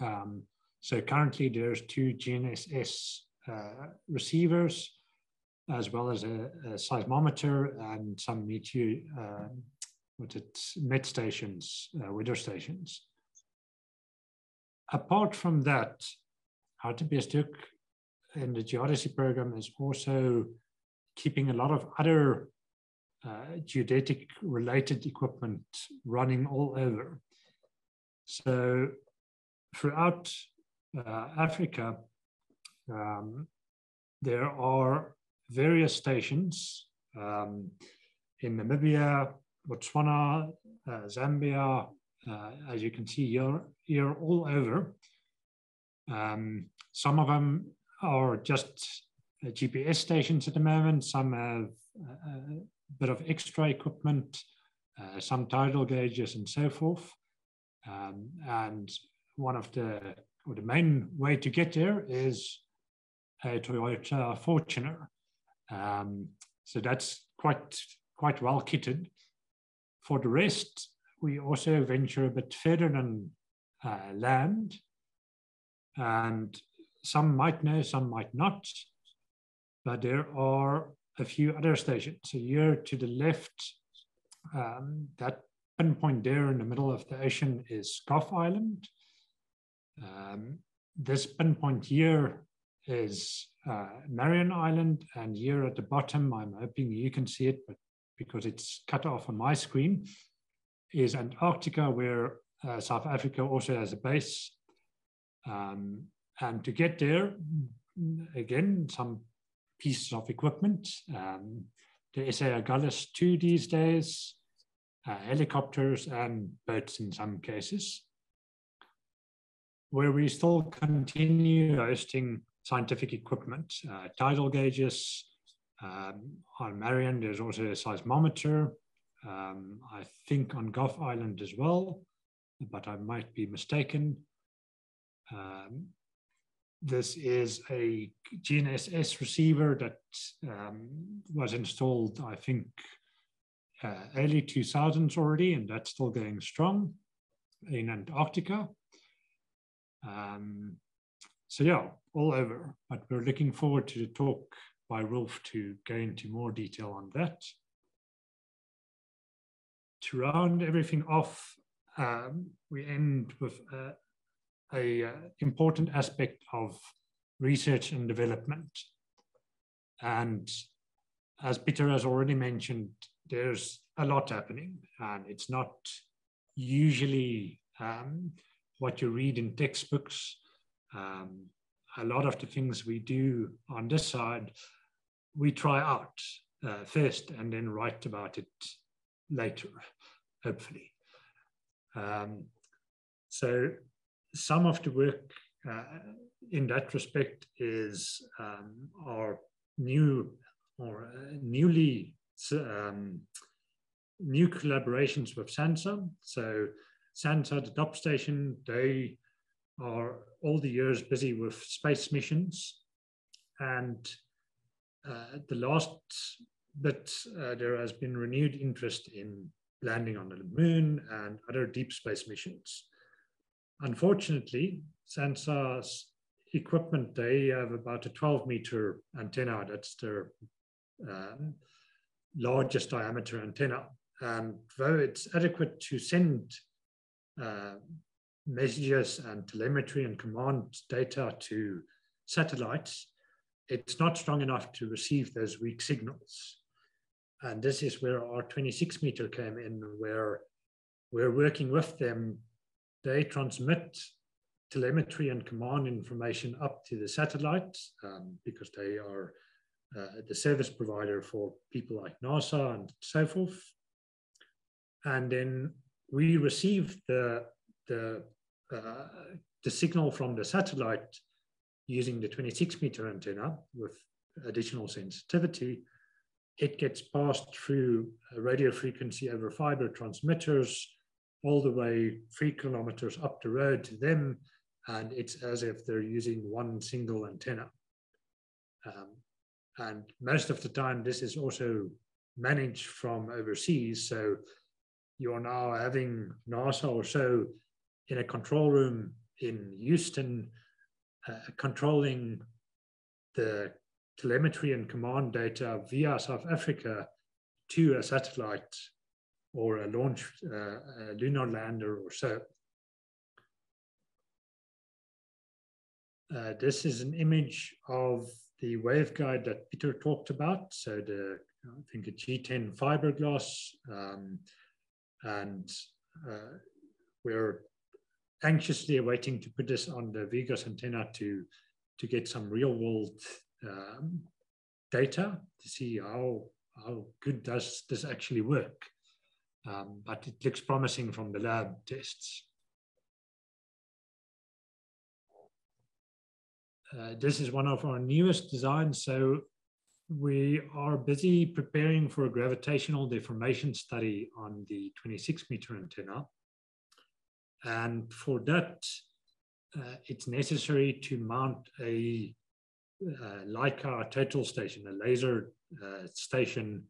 Um, so currently there's two GNSS uh, receivers, as well as a, a seismometer and some meteor, uh, what it, met stations, uh, weather stations. Apart from that, Hartebeespoort in the geodesy program is also keeping a lot of other uh, geodetic related equipment running all over. So throughout uh, Africa, um, there are various stations um, in Namibia, Botswana, uh, Zambia, uh, as you can see you're, you're all over. Um, some of them are just uh, GPS stations at the moment. Some have a bit of extra equipment, uh, some tidal gauges and so forth. Um, and one of the, or the main way to get there is a Toyota Fortuner. Um, so that's quite quite well kitted. For the rest, we also venture a bit further than uh, land, and some might know, some might not, but there are a few other stations. So here to the left, um, that pinpoint there in the middle of the ocean is Gough Island. Um, this pinpoint here is uh, Marion Island, and here at the bottom, I'm hoping you can see it, but because it's cut off on my screen, is Antarctica, where uh, South Africa also has a base. Um, and to get there, again, some pieces of equipment. Um, the SA Agulhas 2 these days, uh, helicopters and boats in some cases, where we still continue hosting scientific equipment, uh, tidal gauges. Um, on Marion, there's also a seismometer. Um, I think on Gough Island as well, but I might be mistaken. Um, this is a GNSS receiver that um, was installed, I think, uh, early 2000s already, and that's still going strong in Antarctica. Um, so yeah, all over. But we're looking forward to the talk by Rolf to go into more detail on that. To round everything off, um, we end with uh, a uh, important aspect of research and development. And as Peter has already mentioned, there's a lot happening, and it's not usually um, what you read in textbooks um, a lot of the things we do on this side, we try out uh, first and then write about it later, hopefully. Um, so some of the work uh, in that respect is um, our new or uh, newly um, new collaborations with SANSA. So SANSA, the top station, they are all the years busy with space missions. And uh, the last bit, uh, there has been renewed interest in landing on the moon and other deep space missions. Unfortunately, SANSA's equipment, they have about a 12 meter antenna. That's their um, largest diameter antenna. And though it's adequate to send uh, messages and telemetry and command data to satellites, it's not strong enough to receive those weak signals. And this is where our 26 meter came in, where we're working with them. They transmit telemetry and command information up to the satellites um, because they are uh, the service provider for people like NASA and so forth. And then we receive the, the, uh, the signal from the satellite using the 26 meter antenna with additional sensitivity. It gets passed through radio frequency over fiber transmitters all the way three kilometers up the road to them and it's as if they're using one single antenna. Um, and most of the time, this is also managed from overseas. So you're now having NASA or so in a control room in Houston, uh, controlling the telemetry and command data via South Africa to a satellite or a launch, uh, a lunar lander or so. Uh, this is an image of the waveguide that Peter talked about. So the, I think a G10 fiberglass, um, and uh, we're anxiously awaiting to put this on the VGOS antenna to, to get some real world um, data to see how, how good does this actually work. Um, but it looks promising from the lab tests. Uh, this is one of our newest designs. So we are busy preparing for a gravitational deformation study on the 26 meter antenna. And for that, uh, it's necessary to mount a uh, Leica total station, a laser uh, station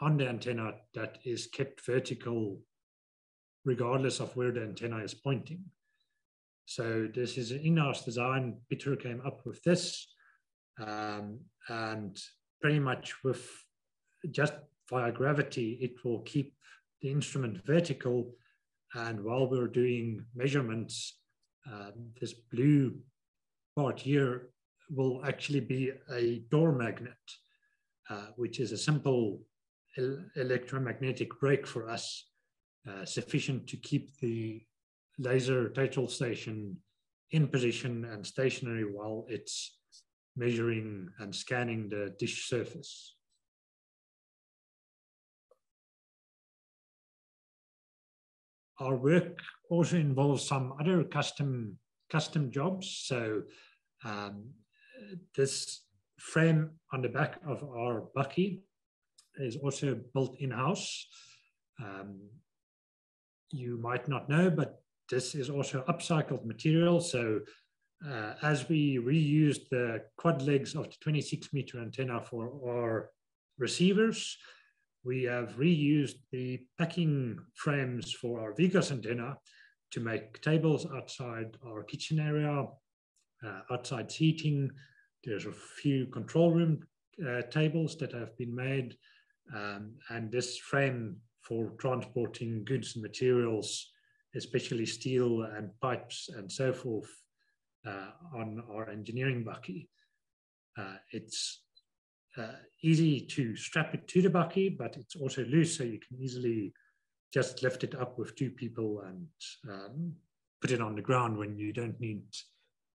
on the antenna that is kept vertical regardless of where the antenna is pointing. So this is an in-house design. Peter came up with this, um, and pretty much with just via gravity, it will keep the instrument vertical. And while we're doing measurements, uh, this blue part here will actually be a door magnet, uh, which is a simple el electromagnetic brake for us, uh, sufficient to keep the laser total station in position and stationary while it's measuring and scanning the dish surface. Our work also involves some other custom custom jobs. So um, this frame on the back of our bucky is also built in-house. Um, you might not know, but this is also upcycled material. So uh, as we reused the quad legs of the 26 meter antenna for our receivers, we have reused the packing frames for our VGOS antenna to make tables outside our kitchen area, outside seating. There's a few control room uh, tables that have been made. Um, and this frame for transporting goods and materials especially steel and pipes and so forth uh, on our engineering bucky. Uh, it's uh, easy to strap it to the bucky, but it's also loose, so you can easily just lift it up with two people and um, put it on the ground when you don't need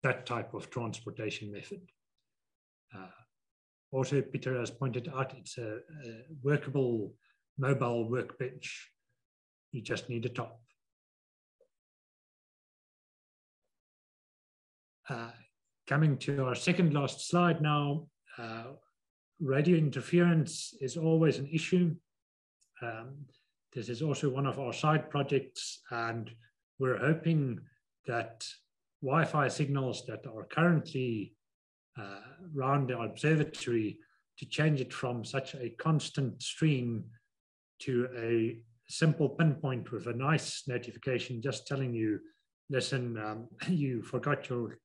that type of transportation method. Uh, also, Peter has pointed out it's a, a workable mobile workbench. You just need a top. Uh, coming to our second last slide now, uh, radio interference is always an issue. Um, this is also one of our side projects, and we're hoping that Wi-Fi signals that are currently uh, around the observatory to change it from such a constant stream to a simple pinpoint with a nice notification just telling you, listen, um, you forgot your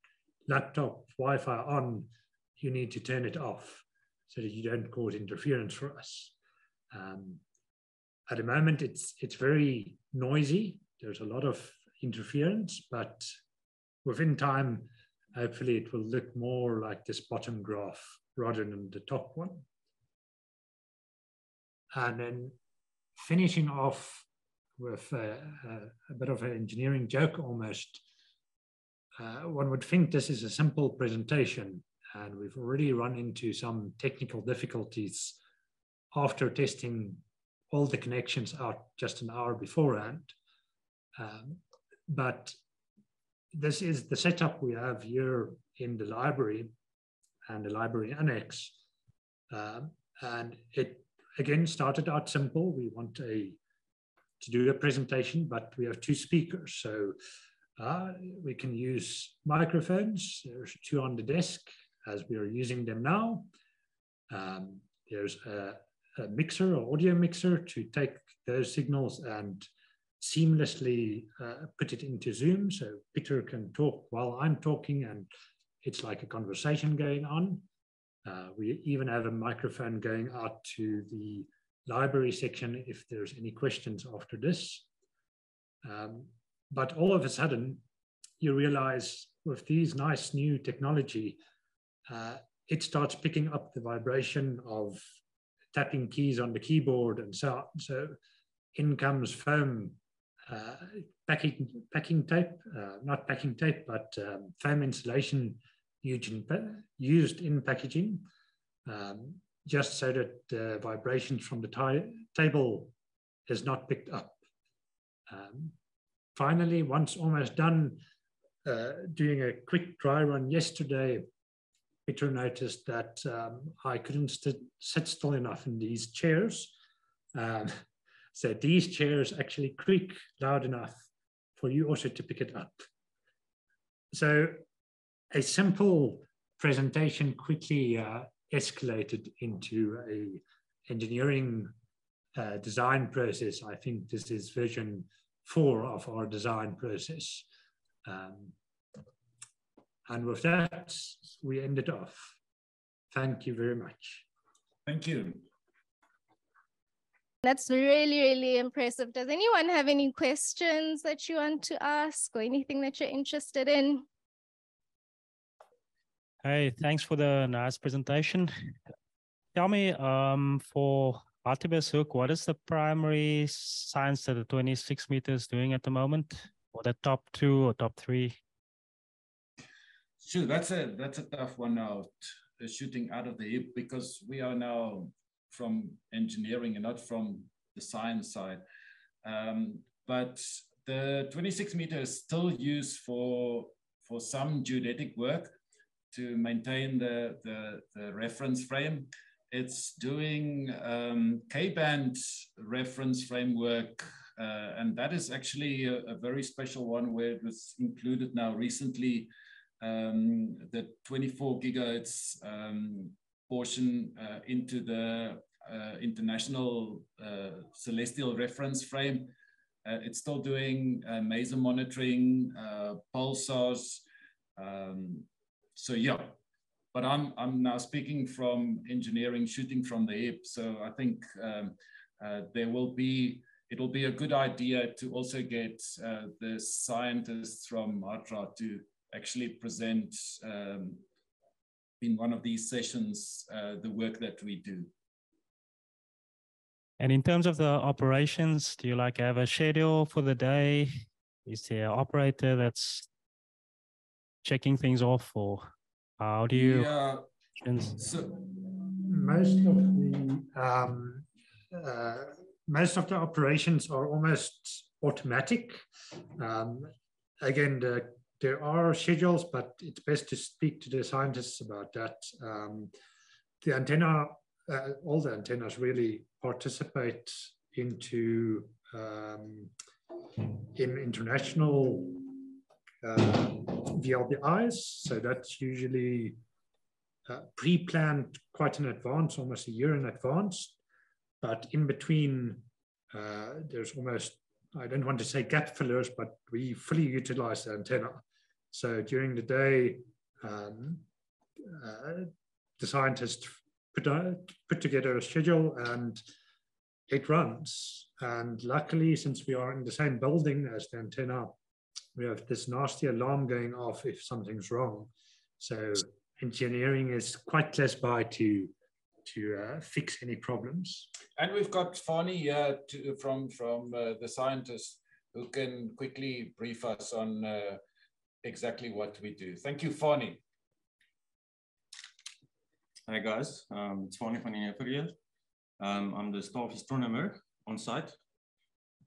laptop Wi-Fi on, you need to turn it off so that you don't cause interference for us. Um, at the moment, it's it's very noisy. There's a lot of interference, but within time, hopefully it will look more like this bottom graph rather than the top one. And then finishing off with a, a, a bit of an engineering joke almost, uh, one would think this is a simple presentation and we've already run into some technical difficulties after testing all the connections out just an hour beforehand. Um, but this is the setup we have here in the library and the library annex. Um, and it again started out simple. We want a to do a presentation, but we have two speakers. So uh, we can use microphones. There's two on the desk as we are using them now. Um, there's a, a mixer or audio mixer to take those signals and seamlessly uh, put it into Zoom. So Peter can talk while I'm talking and it's like a conversation going on. Uh, we even have a microphone going out to the library section if there's any questions after this. Um, but all of a sudden, you realize with these nice new technology, uh, it starts picking up the vibration of tapping keys on the keyboard and so on. So in comes foam packing, packing tape, uh, not packing tape, but um, foam insulation used in packaging, um, just so that the vibrations from the table is not picked up. Um, finally, once almost done, uh, doing a quick dry run yesterday, Peter noticed that um, I couldn't st sit still enough in these chairs. Um, so these chairs actually creak loud enough for you also to pick it up. So a simple presentation quickly uh, escalated into a engineering uh, design process. I think this is version four of our design process. Um, and with that, we ended off. Thank you very much. Thank you. That's really, really impressive. Does anyone have any questions that you want to ask or anything that you're interested in? Hey, thanks for the nice presentation. Tell me, um, for Hartebeesthoek, what is the primary science that the 26 meters doing at the moment? Or the top two or top three? Sure, that's a that's a tough one now, shooting out of the hip because we are now from engineering and not from the science side. Um, but the 26 meter is still used for for some geodetic work to maintain the, the, the reference frame. It's doing um, K-band reference framework, uh, and that is actually a, a, very special one where it was included now recently, um, the 24 gigahertz um, portion uh, into the uh, international uh, celestial reference frame. Uh, it's still doing uh, maser monitoring, pulsars, um, so yeah, but I'm I'm now speaking from engineering, shooting from the hip. So I think um, uh, there will be it'll be a good idea to also get uh, the scientists from HartRAO to actually present um, in one of these sessions uh, the work that we do. And in terms of the operations, do you like have a schedule for the day? Is there an operator that's checking things off or how do you yeah. so most of the um, uh, most of the operations are almost automatic. Um, again the, there are schedules but it's best to speak to the scientists about that. Um, the antenna uh, all the antennas really participate into um, in international uh, VLBIs. So that's usually uh, pre-planned quite in advance, almost a year in advance. But in between, uh, there's almost, I don't want to say gap fillers, but we fully utilize the antenna. So during the day, um, uh, the scientists put, uh, put together a schedule and it runs. And luckily, since we are in the same building as the antenna, we have this nasty alarm going off if something's wrong. So engineering is quite close by to to uh, fix any problems. And we've got Fani here to, from from uh, the scientists who can quickly brief us on uh, exactly what we do. Thank you, Fani. Hi guys, um, it's Fani van here. Um, I'm the staff astronomer on site.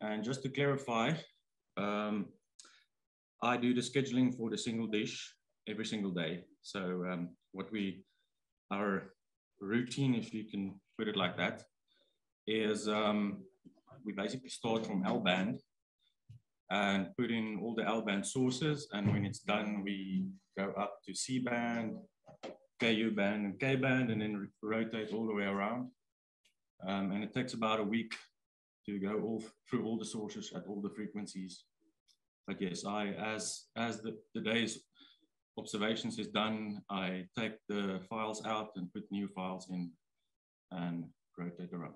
And just to clarify, um, I do the scheduling for the single dish every single day. So um, what we, our routine, if you can put it like that, is um, we basically start from L band and put in all the L band sources. And when it's done, we go up to C band, KU band, and K band, and then rotate all the way around. Um, and it takes about a week to go all through all the sources at all the frequencies. But yes, I as as the, the day's observations is done, I take the files out and put new files in and rotate around.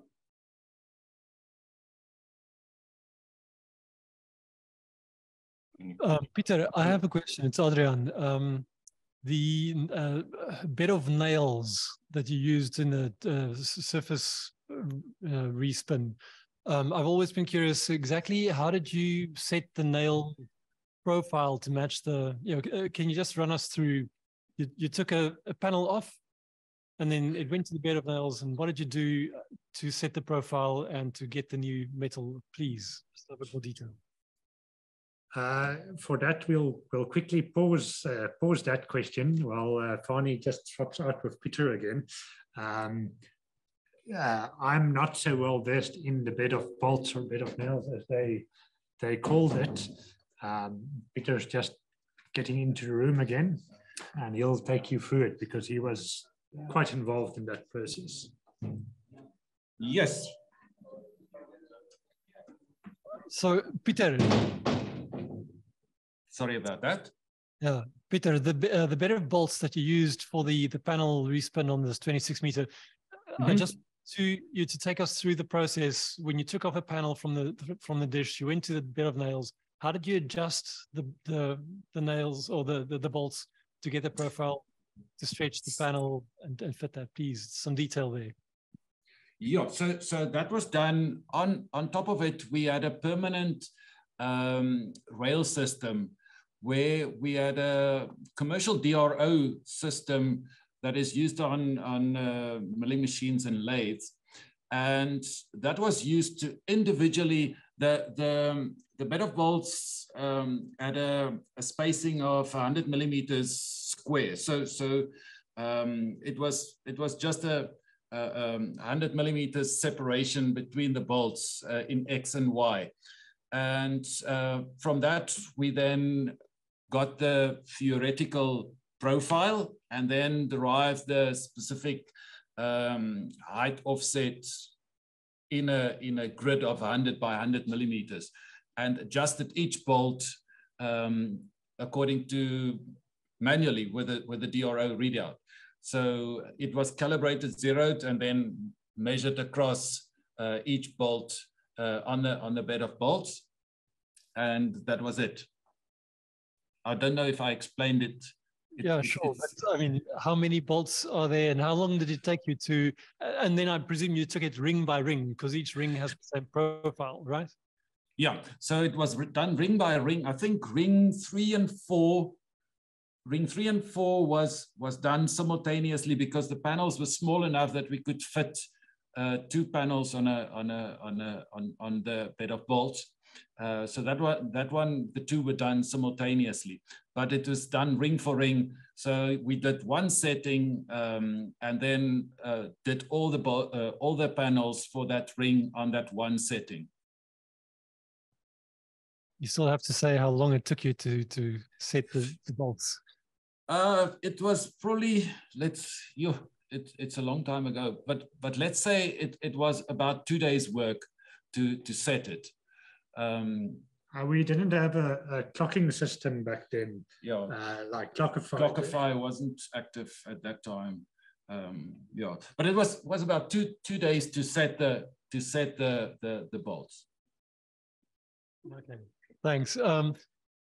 Uh, Peter, I have a question. It's Adrian. Um, the uh, bed of nails that you used in the uh, surface uh, respin, um, I've always been curious exactly how did you set the nail profile to match the, you know, uh, can you just run us through, you, you took a, a panel off and then it went to the bed of nails and what did you do to set the profile and to get the new metal, please? Just a bit more detail. Uh, for that, we'll we'll quickly pause uh, pause that question while uh, Fani just swaps out with Peter again. Um, uh, I'm not so well versed in the bed of bolts or bed of nails as they they called it. Um, Peter's just getting into the room again, and he'll take you through it because he was quite involved in that process. Yes. So, Peter. Sorry about that. Yeah, Peter, the uh, the bed of bolts that you used for the the panel respin on this 26 meter, mm -hmm. I mm-hmm. just to you to take us through the process when you took off a panel from the from the dish you went to the bit of nails how did you adjust the the, the nails or the, the, the bolts to get the profile to stretch the panel and, and fit that piece some detail there yeah so so that was done on on top of it we had a permanent um, rail system where we had a commercial DRO system that is used on, on uh, milling machines and lathes. And that was used to individually, the, the, the bed of bolts um, at a, a, spacing of 100 millimeters square. So, so um, it, was, it was just a, a, 100 um, millimeters separation between the bolts uh, in X and Y. And uh, from that, we then got the theoretical profile and then derive the specific um, height offset in a, in a grid of 100 by 100 millimeters and adjusted each bolt um, according to manually with the, with the DRO readout. So it was calibrated, zeroed, and then measured across uh, each bolt uh, on, the, on the bed of bolts. And that was it. I don't know if I explained it it, yeah, sure. But, I mean, how many bolts are there, and how long did it take you to? And then I presume you took it ring by ring because each ring has the same profile, right? Yeah. So it was done ring by ring. I think ring three and four, ring three and four was was done simultaneously because the panels were small enough that we could fit uh, two panels on a on a on a on on the bed of bolts. Uh, so that one, that one, the two were done simultaneously, but it was done ring for ring So we did one setting um, and then uh, did all the uh, all the panels for that ring on that one setting. You still have to say how long it took you to to set the, the bolts. Uh, it was probably let's you. It, it's a long time ago, but but let's say it, it was about two days work to to set it. Um, uh, we didn't have a, a, clocking system back then. Yeah, uh, like Clockify. Clockify wasn't active at that time. Um, yeah, but it was was about two two days to set the to set the the, the bolts. Okay, thanks. Um,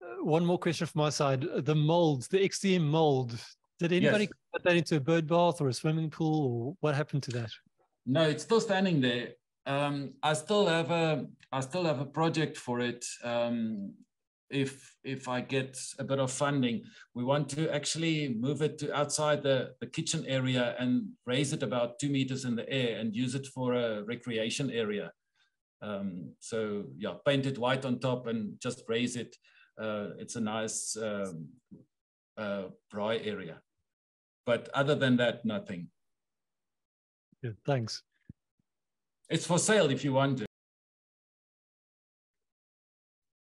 uh, one more question from my side: the molds, the XDM mold. Did anybody yes. put that into a bird bath or a swimming pool, or what happened to that? No, it's still standing there um, I still have a I still have a project for it. Um, if if I get a bit of funding, we want to actually move it to outside the, the kitchen area and raise it about two meters in the air and use it for a recreation area. Um, so yeah, paint it white on top and just raise it. Uh, it's a nice um, uh, braai area. But other than that, nothing. Good, thanks. It's for sale if you want it.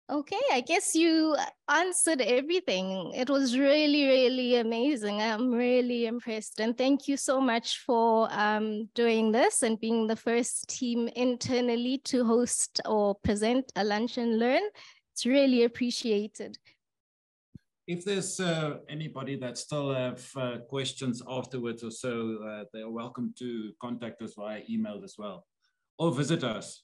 Okay, I guess you answered everything. It was really, really amazing. I'm really impressed. And thank you so much for um, doing this and being the first team internally to host or present a lunch and learn. It's really appreciated. If there's uh, anybody that still have uh, questions afterwards or so, uh, they are welcome to contact us via email as well or visit us.